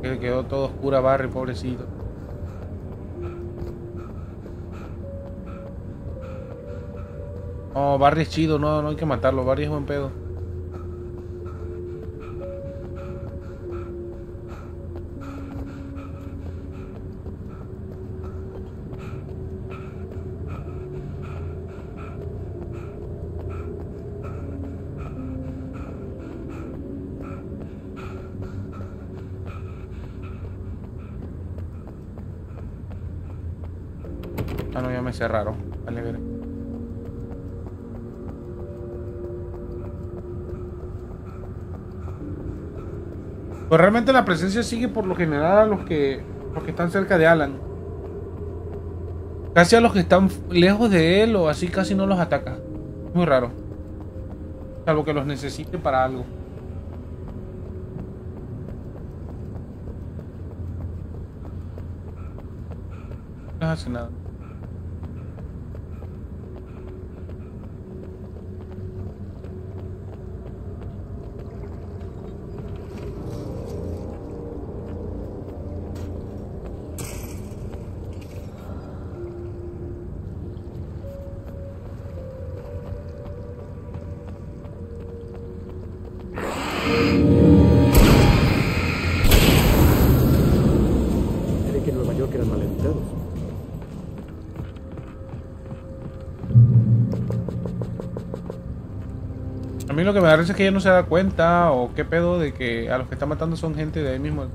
Que quedó todo oscura Barry, pobrecito. No, Barry es chido, no, no hay que matarlo. Barry es buen pedo. Cerraron. Vale, ver. Pues realmente la presencia sigue por lo general a los que, los que están cerca de Alan. Casi a los que están lejos de él o así casi no los ataca. Muy raro. Salvo que los necesite para algo. No hace nada. Que me risa es que ella no se da cuenta o qué pedo de que a los que está matando son gente de ahí mismo.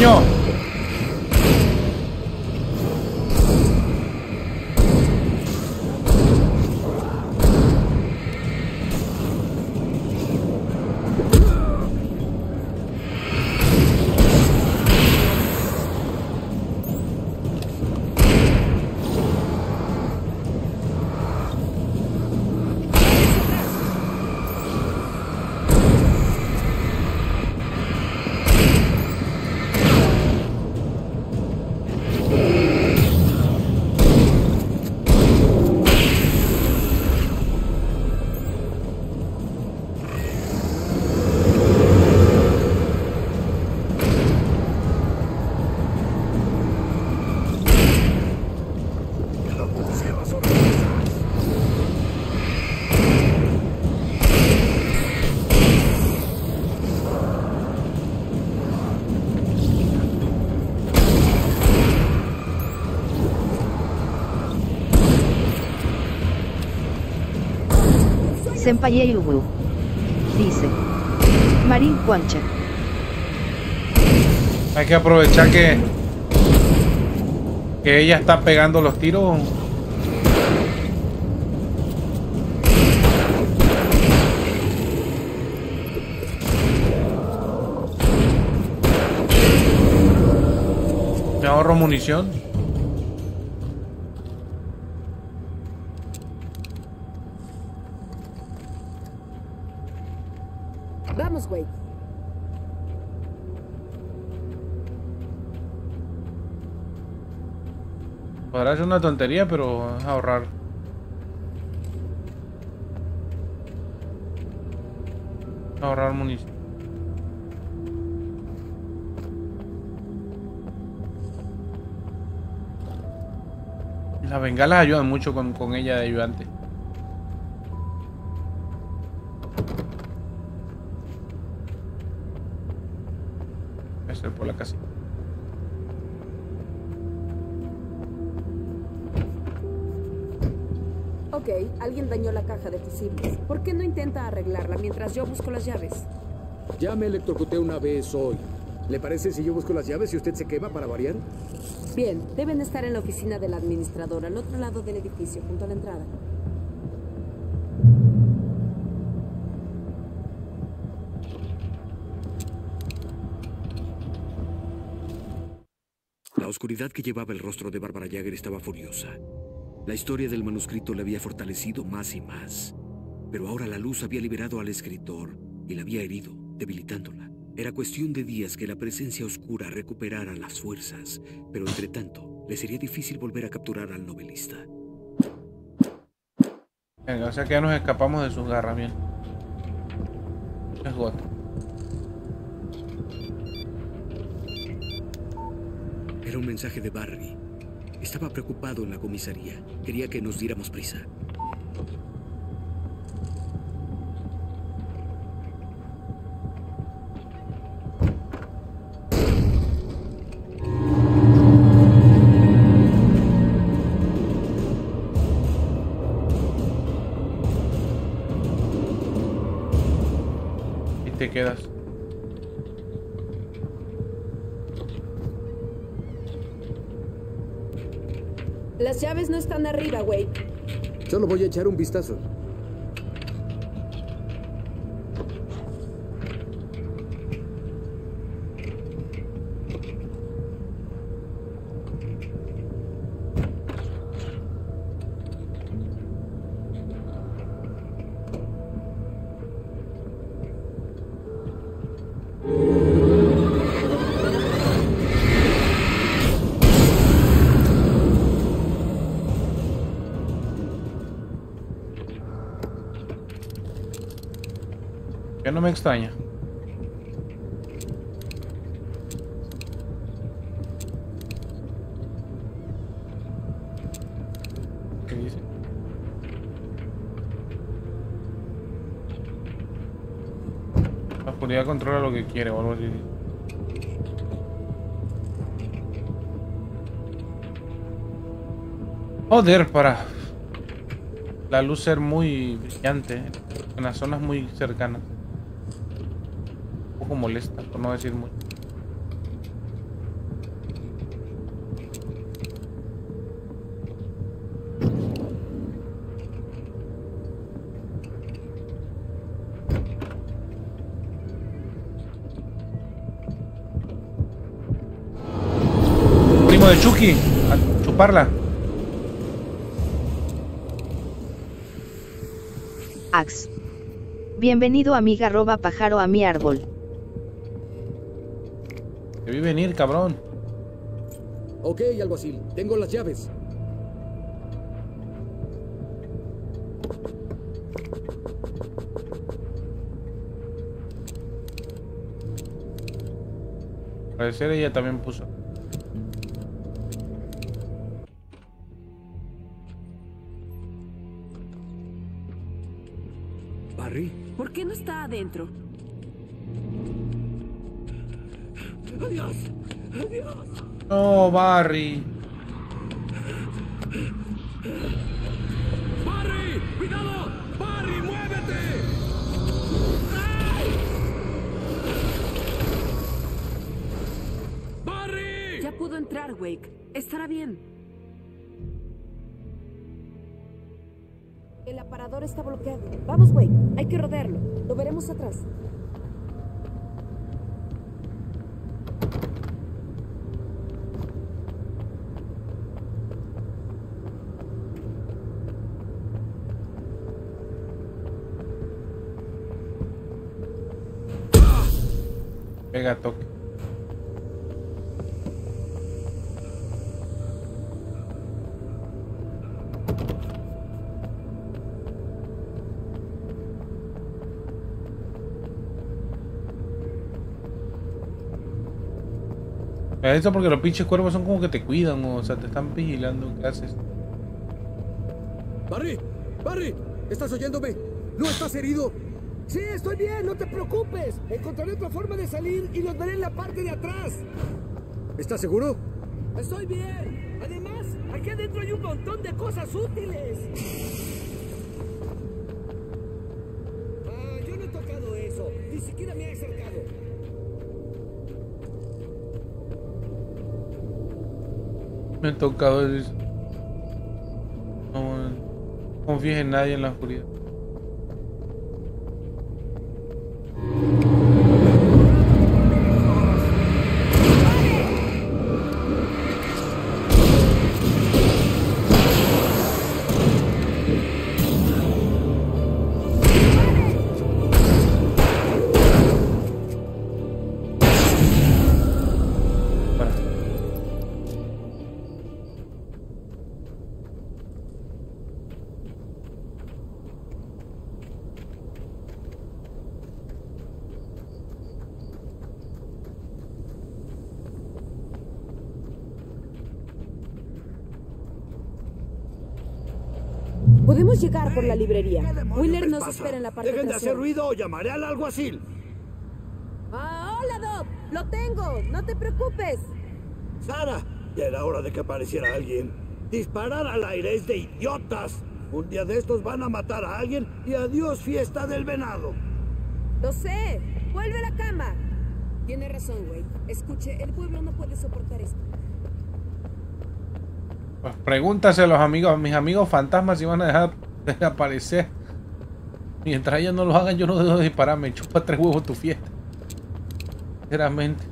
¡Coño! Senpai Yubu. Dice. Marín Cuancha. Hay que aprovechar que que ella está pegando los tiros. Me ahorro munición. Vamos, Wade. Podrá ser una tontería, pero es ahorrar. Ahorrar munición. Las bengalas ayudan mucho con, con ella de ayudante. ¿Por qué no intenta arreglarla mientras yo busco las llaves? Ya me electrocuté una vez hoy. ¿Le parece si yo busco las llaves y usted se quema para variar? Bien, deben estar en la oficina del administrador, al otro lado del edificio, junto a la entrada. La oscuridad que llevaba el rostro de Bárbara Jagger estaba furiosa. La historia del manuscrito le había fortalecido más y más. Pero ahora la luz había liberado al escritor y la había herido, debilitándola. Era cuestión de días que la presencia oscura recuperara las fuerzas, pero entre tanto, le sería difícil volver a capturar al novelista. Venga, o sea que ya nos escapamos de sus garras, bien. Es God. Era un mensaje de Barry. Estaba preocupado en la comisaría. Quería que nos diéramos prisa. Te quedas. Las llaves no están arriba, Wade. Solo voy a echar un vistazo. Me extraña. ¿Qué dice? La oscuridad controla lo que quiere o algo así. Joder, para la luz ser muy brillante en las zonas muy cercanas. Poco molesta, por no decir mucho. Primo de Chucky, a chuparla. Ax. Bienvenido amiga roba pájaro a mi árbol. Te vi venir, cabrón. Ok, alguacil. Tengo las llaves. Parecer ella también puso. ¿Barry? ¿Por qué no está adentro? ¡Adiós! ¡Adiós! No, Barry. ¡Barry! ¡Cuidado! ¡Barry, muévete! ¡Barry! Ya pudo entrar, Wake. Estará bien. El aparador está bloqueado. Vamos, Wade. Hay que rodearlo. Lo veremos atrás. Pega toque. Eso porque los pinches cuervos son como que te cuidan, o sea, te están vigilando. ¿Qué haces? ¡Barry! ¡Barry! ¿Estás oyéndome? ¿No estás herido? Sí, estoy bien, no te preocupes. Encontraré otra forma de salir y los veré en la parte de atrás. ¿Estás seguro? Estoy bien. Además, aquí adentro hay un montón de cosas útiles. Ah, yo no he tocado eso. Ni siquiera me he acercado. Me han tocado el... No, no confíes en nadie en la oscuridad. Podemos llegar por la librería. Wheeler nos pasa? espera en la parte Dejen de hacer ruido o llamaré al alguacil. Ah, hola, Doc. Lo tengo. No te preocupes. Sara, ya era hora de que apareciera alguien. Disparar al aire es de idiotas. Un día de estos van a matar a alguien y adiós fiesta del venado. Lo sé. Vuelve a la cama. Tiene razón, Wade. Escuche, el pueblo no puede soportar esto. Pues pregúntase a los amigos, a mis amigos fantasmas si van a dejar de aparecer. Mientras ellos no lo hagan, yo no dejo de disparar. Me chupa tres huevos tu fiesta. Sinceramente.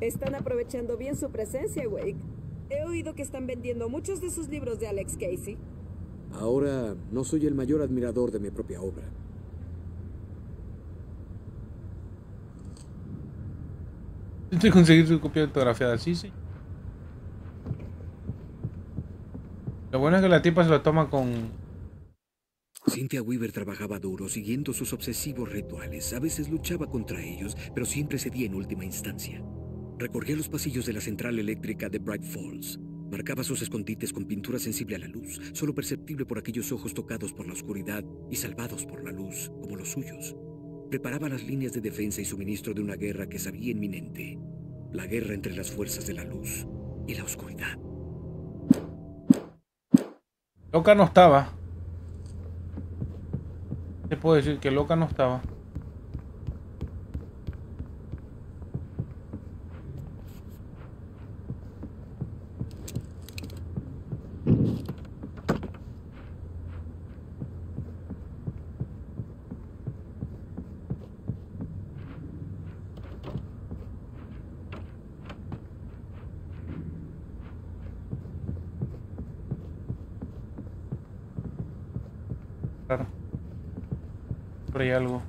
Están aprovechando bien su presencia, Wade. He oído que están vendiendo muchos de sus libros de Alex Casey. Ahora no soy el mayor admirador de mi propia obra. Estoy conseguir su copia autografiada, sí, sí. Lo bueno es que la tipa se lo toma con. Cynthia Weaver trabajaba duro siguiendo sus obsesivos rituales. A veces luchaba contra ellos, pero siempre cedía en última instancia. Recorría los pasillos de la central eléctrica de Bright Falls. Marcaba sus escondites con pintura sensible a la luz, solo perceptible por aquellos ojos tocados por la oscuridad y salvados por la luz, como los suyos. Preparaba las líneas de defensa y suministro de una guerra que sabía inminente. La guerra entre las fuerzas de la luz y la oscuridad. Loca no estaba. Te puedo decir que loca no estaba. Claro. Por ahí algo.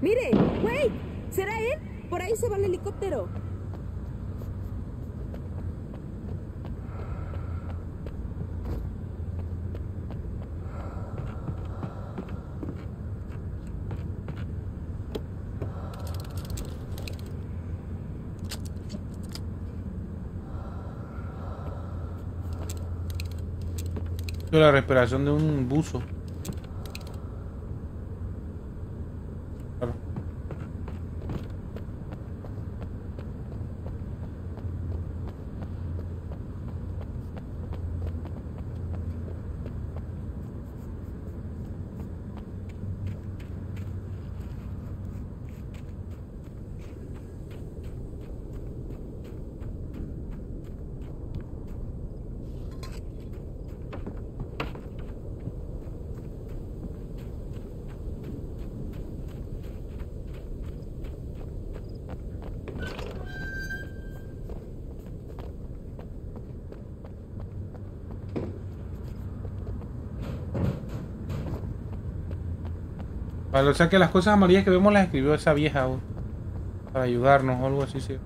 Mire, Wade. ¿Será él? Por ahí se va el helicóptero. La respiración de un buzo. O sea que las cosas amarillas que vemos las escribió esa vieja, uh, para ayudarnos o algo así, sí.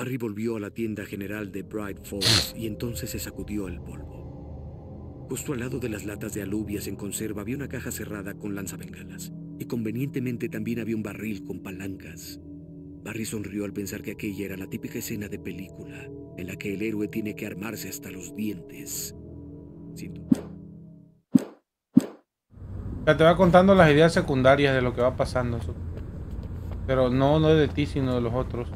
Harry volvió a la tienda general de Bright Falls y entonces se sacudió el polvo. Justo al lado de las latas de alubias en conserva había una caja cerrada con lanzabengalas y convenientemente también había un barril con palancas. Barry sonrió al pensar que aquella era la típica escena de película en la que el héroe tiene que armarse hasta los dientes. Sin duda. Te va contando las ideas secundarias de lo que va pasando. Pero no, no de ti, sino de los otros.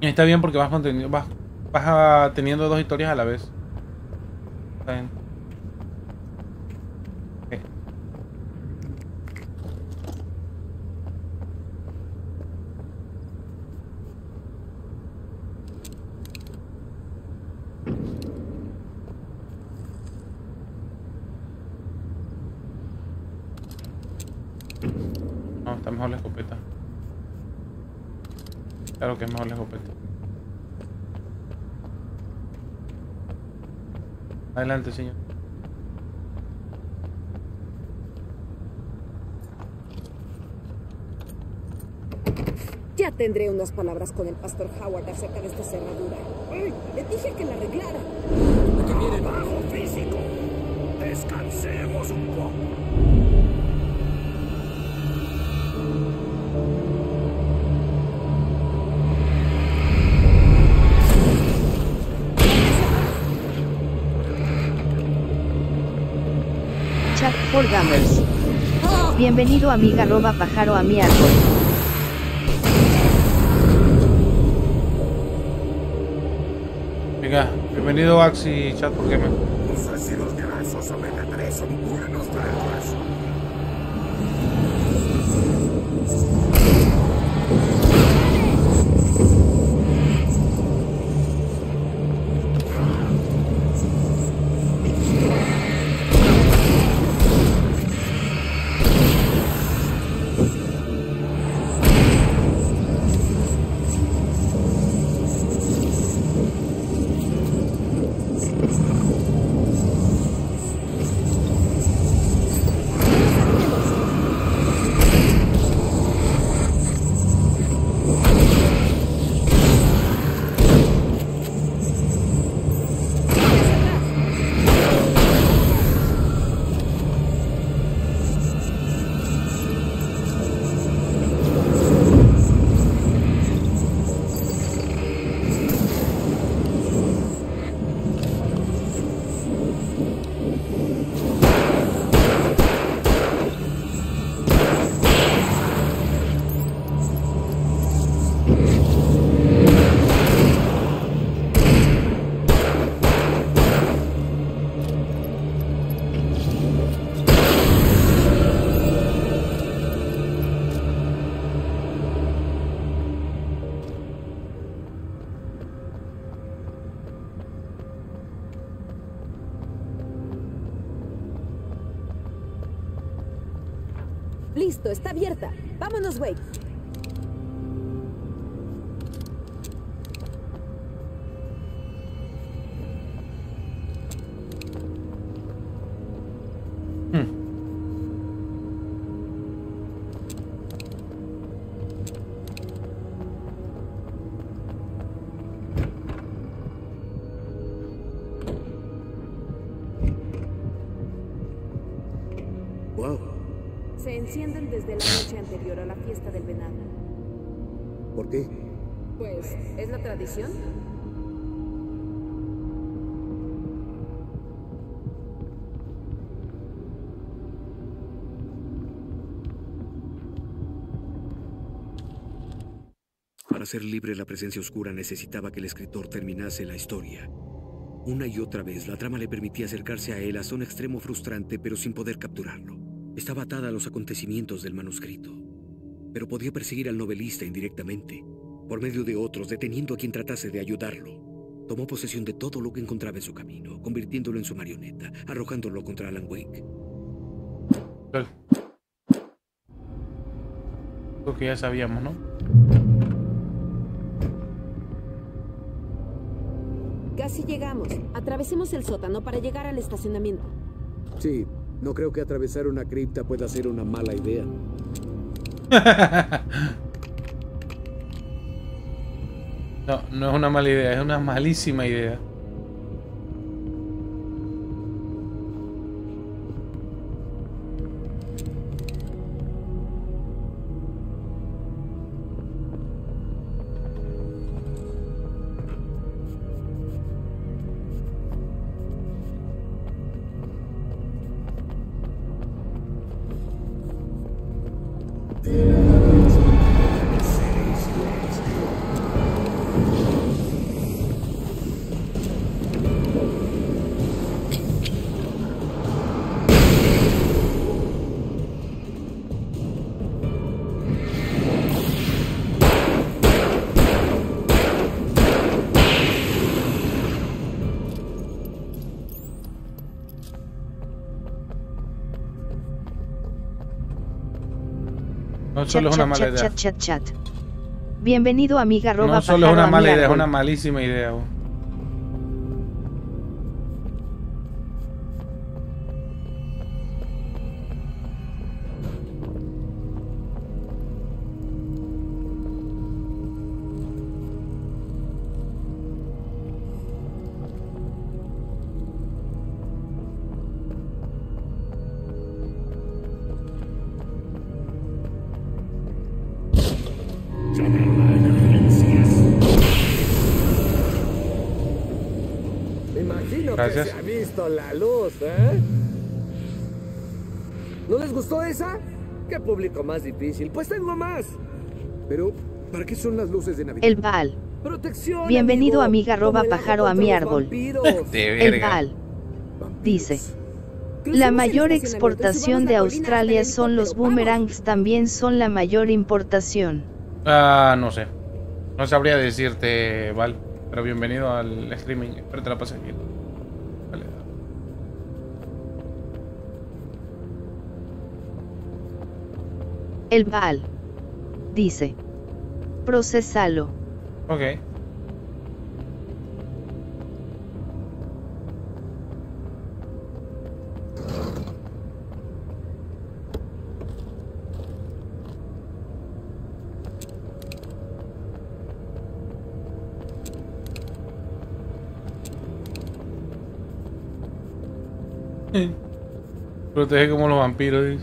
Está bien porque vas, vas, vas a- teniendo dos historias a la vez. Está bien. Ok. No, está mejor la escopeta. Claro que es mejor la escopeta. Adelante, señor. Ya tendré unas palabras con el pastor Howard acerca de esta cerradura. Le dije que la arreglara. Que viene bajo físico. Descansemos un poco. For Gamers. Bienvenido amiga arroba pájaro a mi árbol. Venga, bienvenido Axi Chat por Gamer. Los residuos grasos omega 3 son buenos drogas. Listo, está abierta. Vámonos, Wade. ¡Wow! Se encienden desde la noche anterior a la fiesta del venado. ¿Por qué? Pues, ¿es la tradición? Para ser libre la presencia oscura necesitaba que el escritor terminase la historia. Una y otra vez la trama le permitía acercarse a él hasta un extremo frustrante pero sin poder capturarlo. Estaba atada a los acontecimientos del manuscrito, pero podía perseguir al novelista indirectamente, por medio de otros, deteniendo a quien tratase de ayudarlo. Tomó posesión de todo lo que encontraba en su camino, convirtiéndolo en su marioneta, arrojándolo contra Alan Wake. Lo que ya sabíamos, ¿no? Casi llegamos. Atravesemos el sótano para llegar al estacionamiento. Sí, no creo que atravesar una cripta pueda ser una mala idea. no, no es una mala idea, es una malísima idea. Solo es una mala idea. Bienvenido amiga arroba No solo es una mala idea, es una malísima idea. La luz, ¿eh? ¿No les gustó esa? ¿Qué público más difícil? Pues tengo más. Pero, ¿para qué son las luces de Navidad? El Baal. Protección. Bienvenido amigo, amiga agua pájaro a mi árbol. El. Baal. Dice. La mayor y exportación de Australia son los boomerangs, también son la mayor importación. Ah, no sé. No sabría decirte, Val. Pero bienvenido al streaming. Espero te la pases bien. El Baal. Dice. Procesalo. Ok. Protege como los vampiros.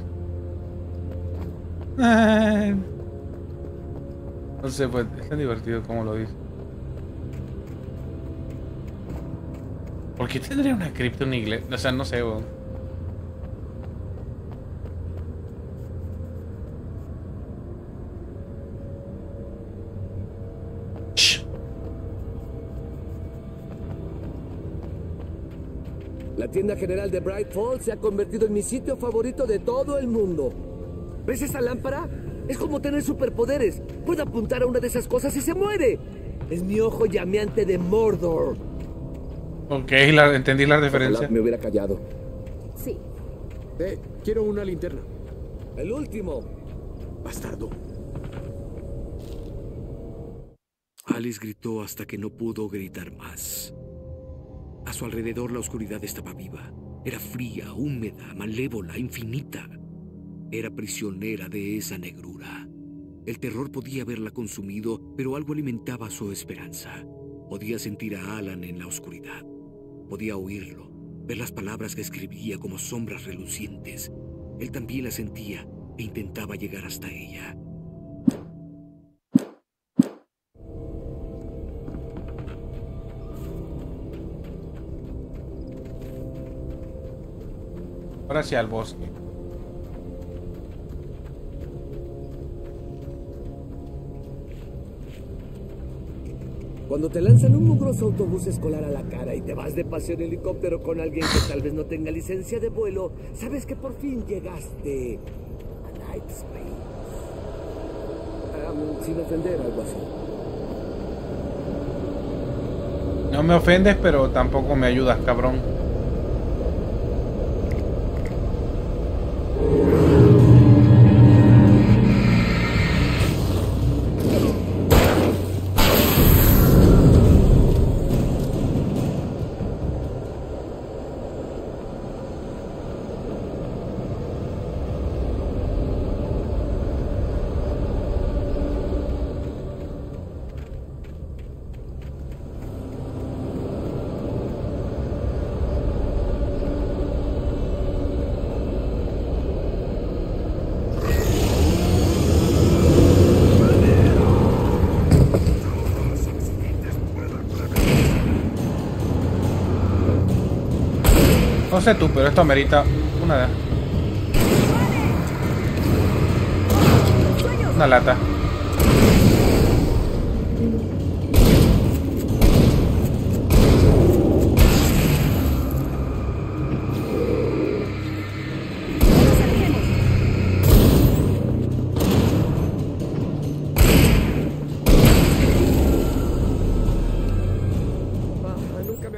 No sé, pues es tan divertido como lo dice. ¿Por qué tendría una cripta una iglesia? O sea, no sé, weón. La tienda general de Bright Falls se ha convertido en mi sitio favorito de todo el mundo. ¿Ves esa lámpara? Es como tener superpoderes. Puedo apuntar a una de esas cosas y se muere. Es mi ojo llameante de Mordor. Ok, la, entendí la Ojalá referencia. me hubiera callado. Sí. Eh, quiero una linterna. El último. Bastardo. Alice gritó hasta que no pudo gritar más. A su alrededor la oscuridad estaba viva. Era fría, húmeda, malévola, infinita. Era prisionera de esa negrura. El terror podía haberla consumido, pero algo alimentaba su esperanza. Podía sentir a Alan en la oscuridad. Podía oírlo, ver las palabras que escribía como sombras relucientes. Él también las sentía e intentaba llegar hasta ella. Ahora sí al bosque. Cuando te lanzan un mugroso autobús escolar a la cara y te vas de paseo en helicóptero con alguien que tal vez no tenga licencia de vuelo, sabes que por fin llegaste a Night Space. Um, sin ofender, algo así. No me ofendes, pero tampoco me ayudas, cabrón. Sé tú, pero esto amerita una... Una lata.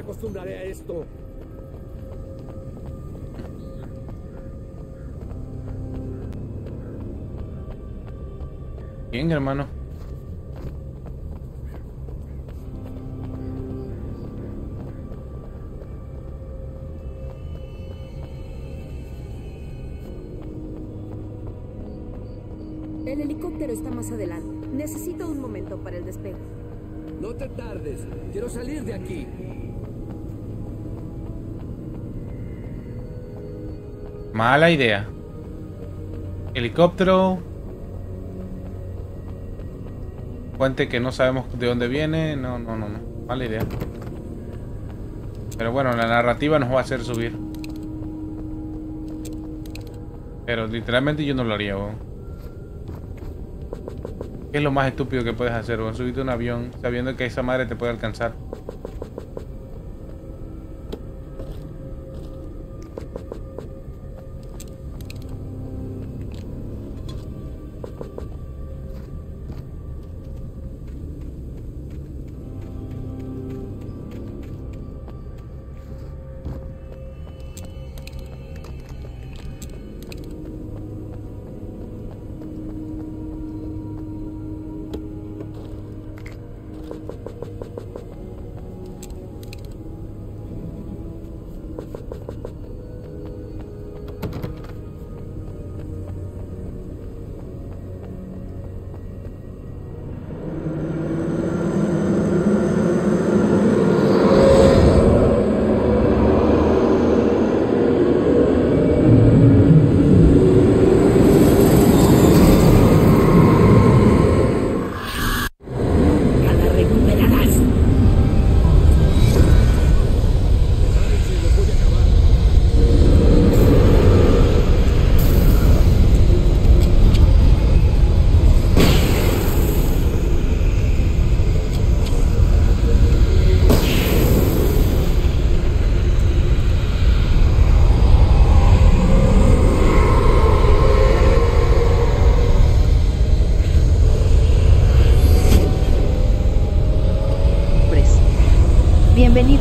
Acostumbraré a esto. Bien, hermano. El helicóptero está más adelante. Necesito un momento para el despegue. No te tardes. Quiero salir de aquí. Mala idea. Helicóptero. Puente que no sabemos de dónde viene. No, no, no, no. Mala idea. Pero bueno, la narrativa nos va a hacer subir. Pero literalmente yo no lo haría, weón. ¿Qué es lo más estúpido que puedes hacer, weón? Subirte un avión sabiendo que esa madre te puede alcanzar.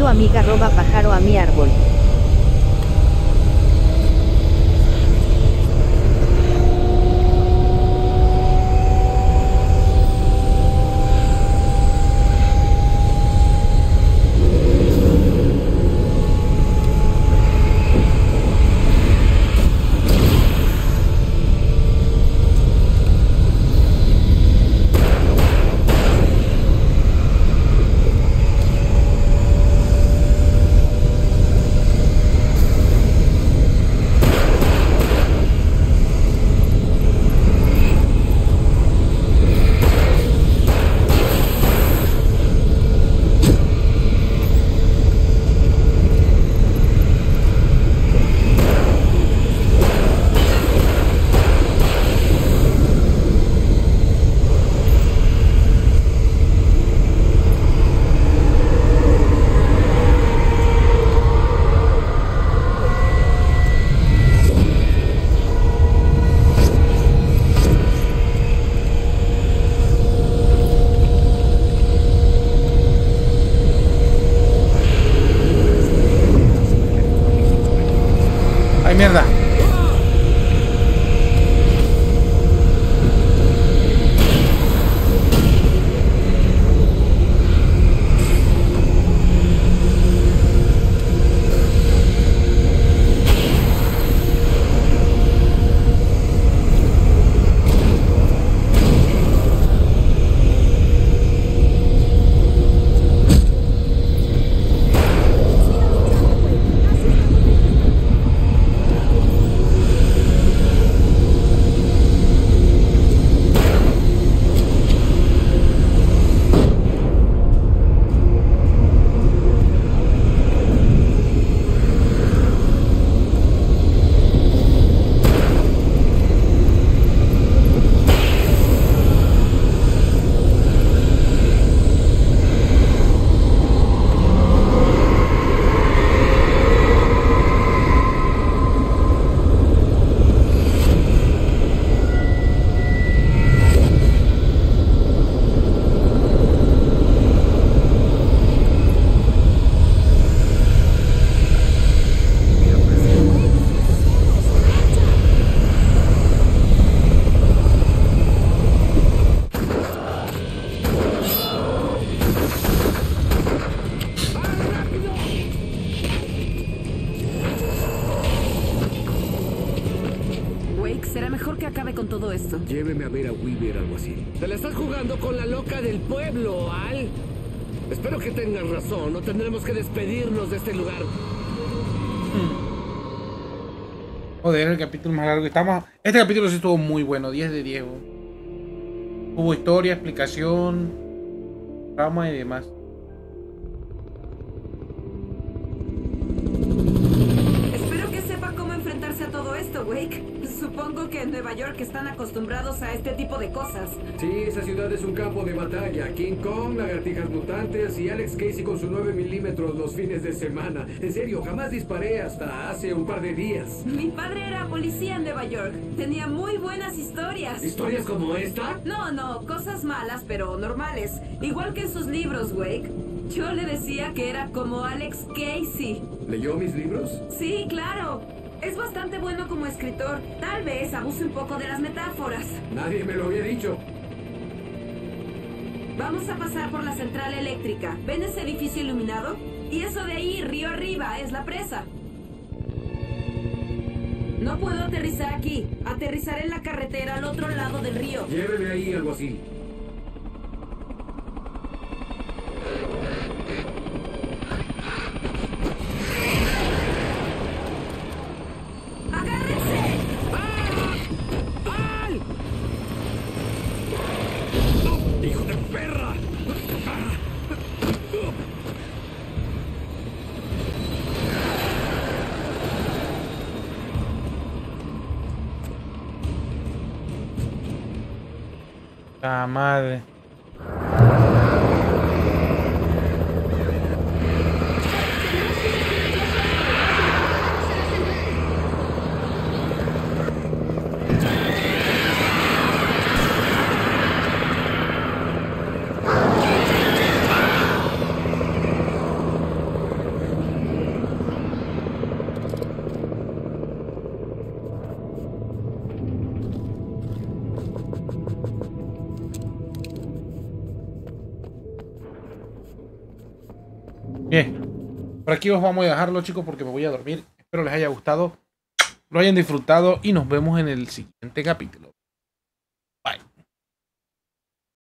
Amiga roba todo esto. Lléveme a ver a Weaver, algo así. Te la estás jugando con la loca del pueblo, Al. Espero que tengas razón, no tendremos que despedirnos de este lugar. Joder, el capítulo más largo. Estamos... Este capítulo sí estuvo muy bueno, 10 de 10. weón. Hubo historia, explicación, trama y demás. Supongo que en Nueva York están acostumbrados a este tipo de cosas. Sí, esa ciudad es un campo de batalla. King Kong, lagartijas mutantes y Alex Casey con su 9 milímetros los fines de semana. En serio, jamás disparé hasta hace un par de días. Mi padre era policía en Nueva York. Tenía muy buenas historias. ¿Historias como esta? No, no, cosas malas, pero normales. Igual que en sus libros, Wake. Yo le decía que era como Alex Casey. ¿Leyó mis libros? Sí, claro. Es bastante bueno como escritor. Tal vez abuse un poco de las metáforas. Nadie me lo había dicho. Vamos a pasar por la central eléctrica. ¿Ven ese edificio iluminado? Y eso de ahí, río arriba, es la presa. No puedo aterrizar aquí. Aterrizaré en la carretera al otro lado del río. Lléveme ahí, algo La madre. Por aquí os vamos a dejarlo, chicos, porque me voy a dormir. Espero les haya gustado, lo hayan disfrutado y nos vemos en el siguiente capítulo.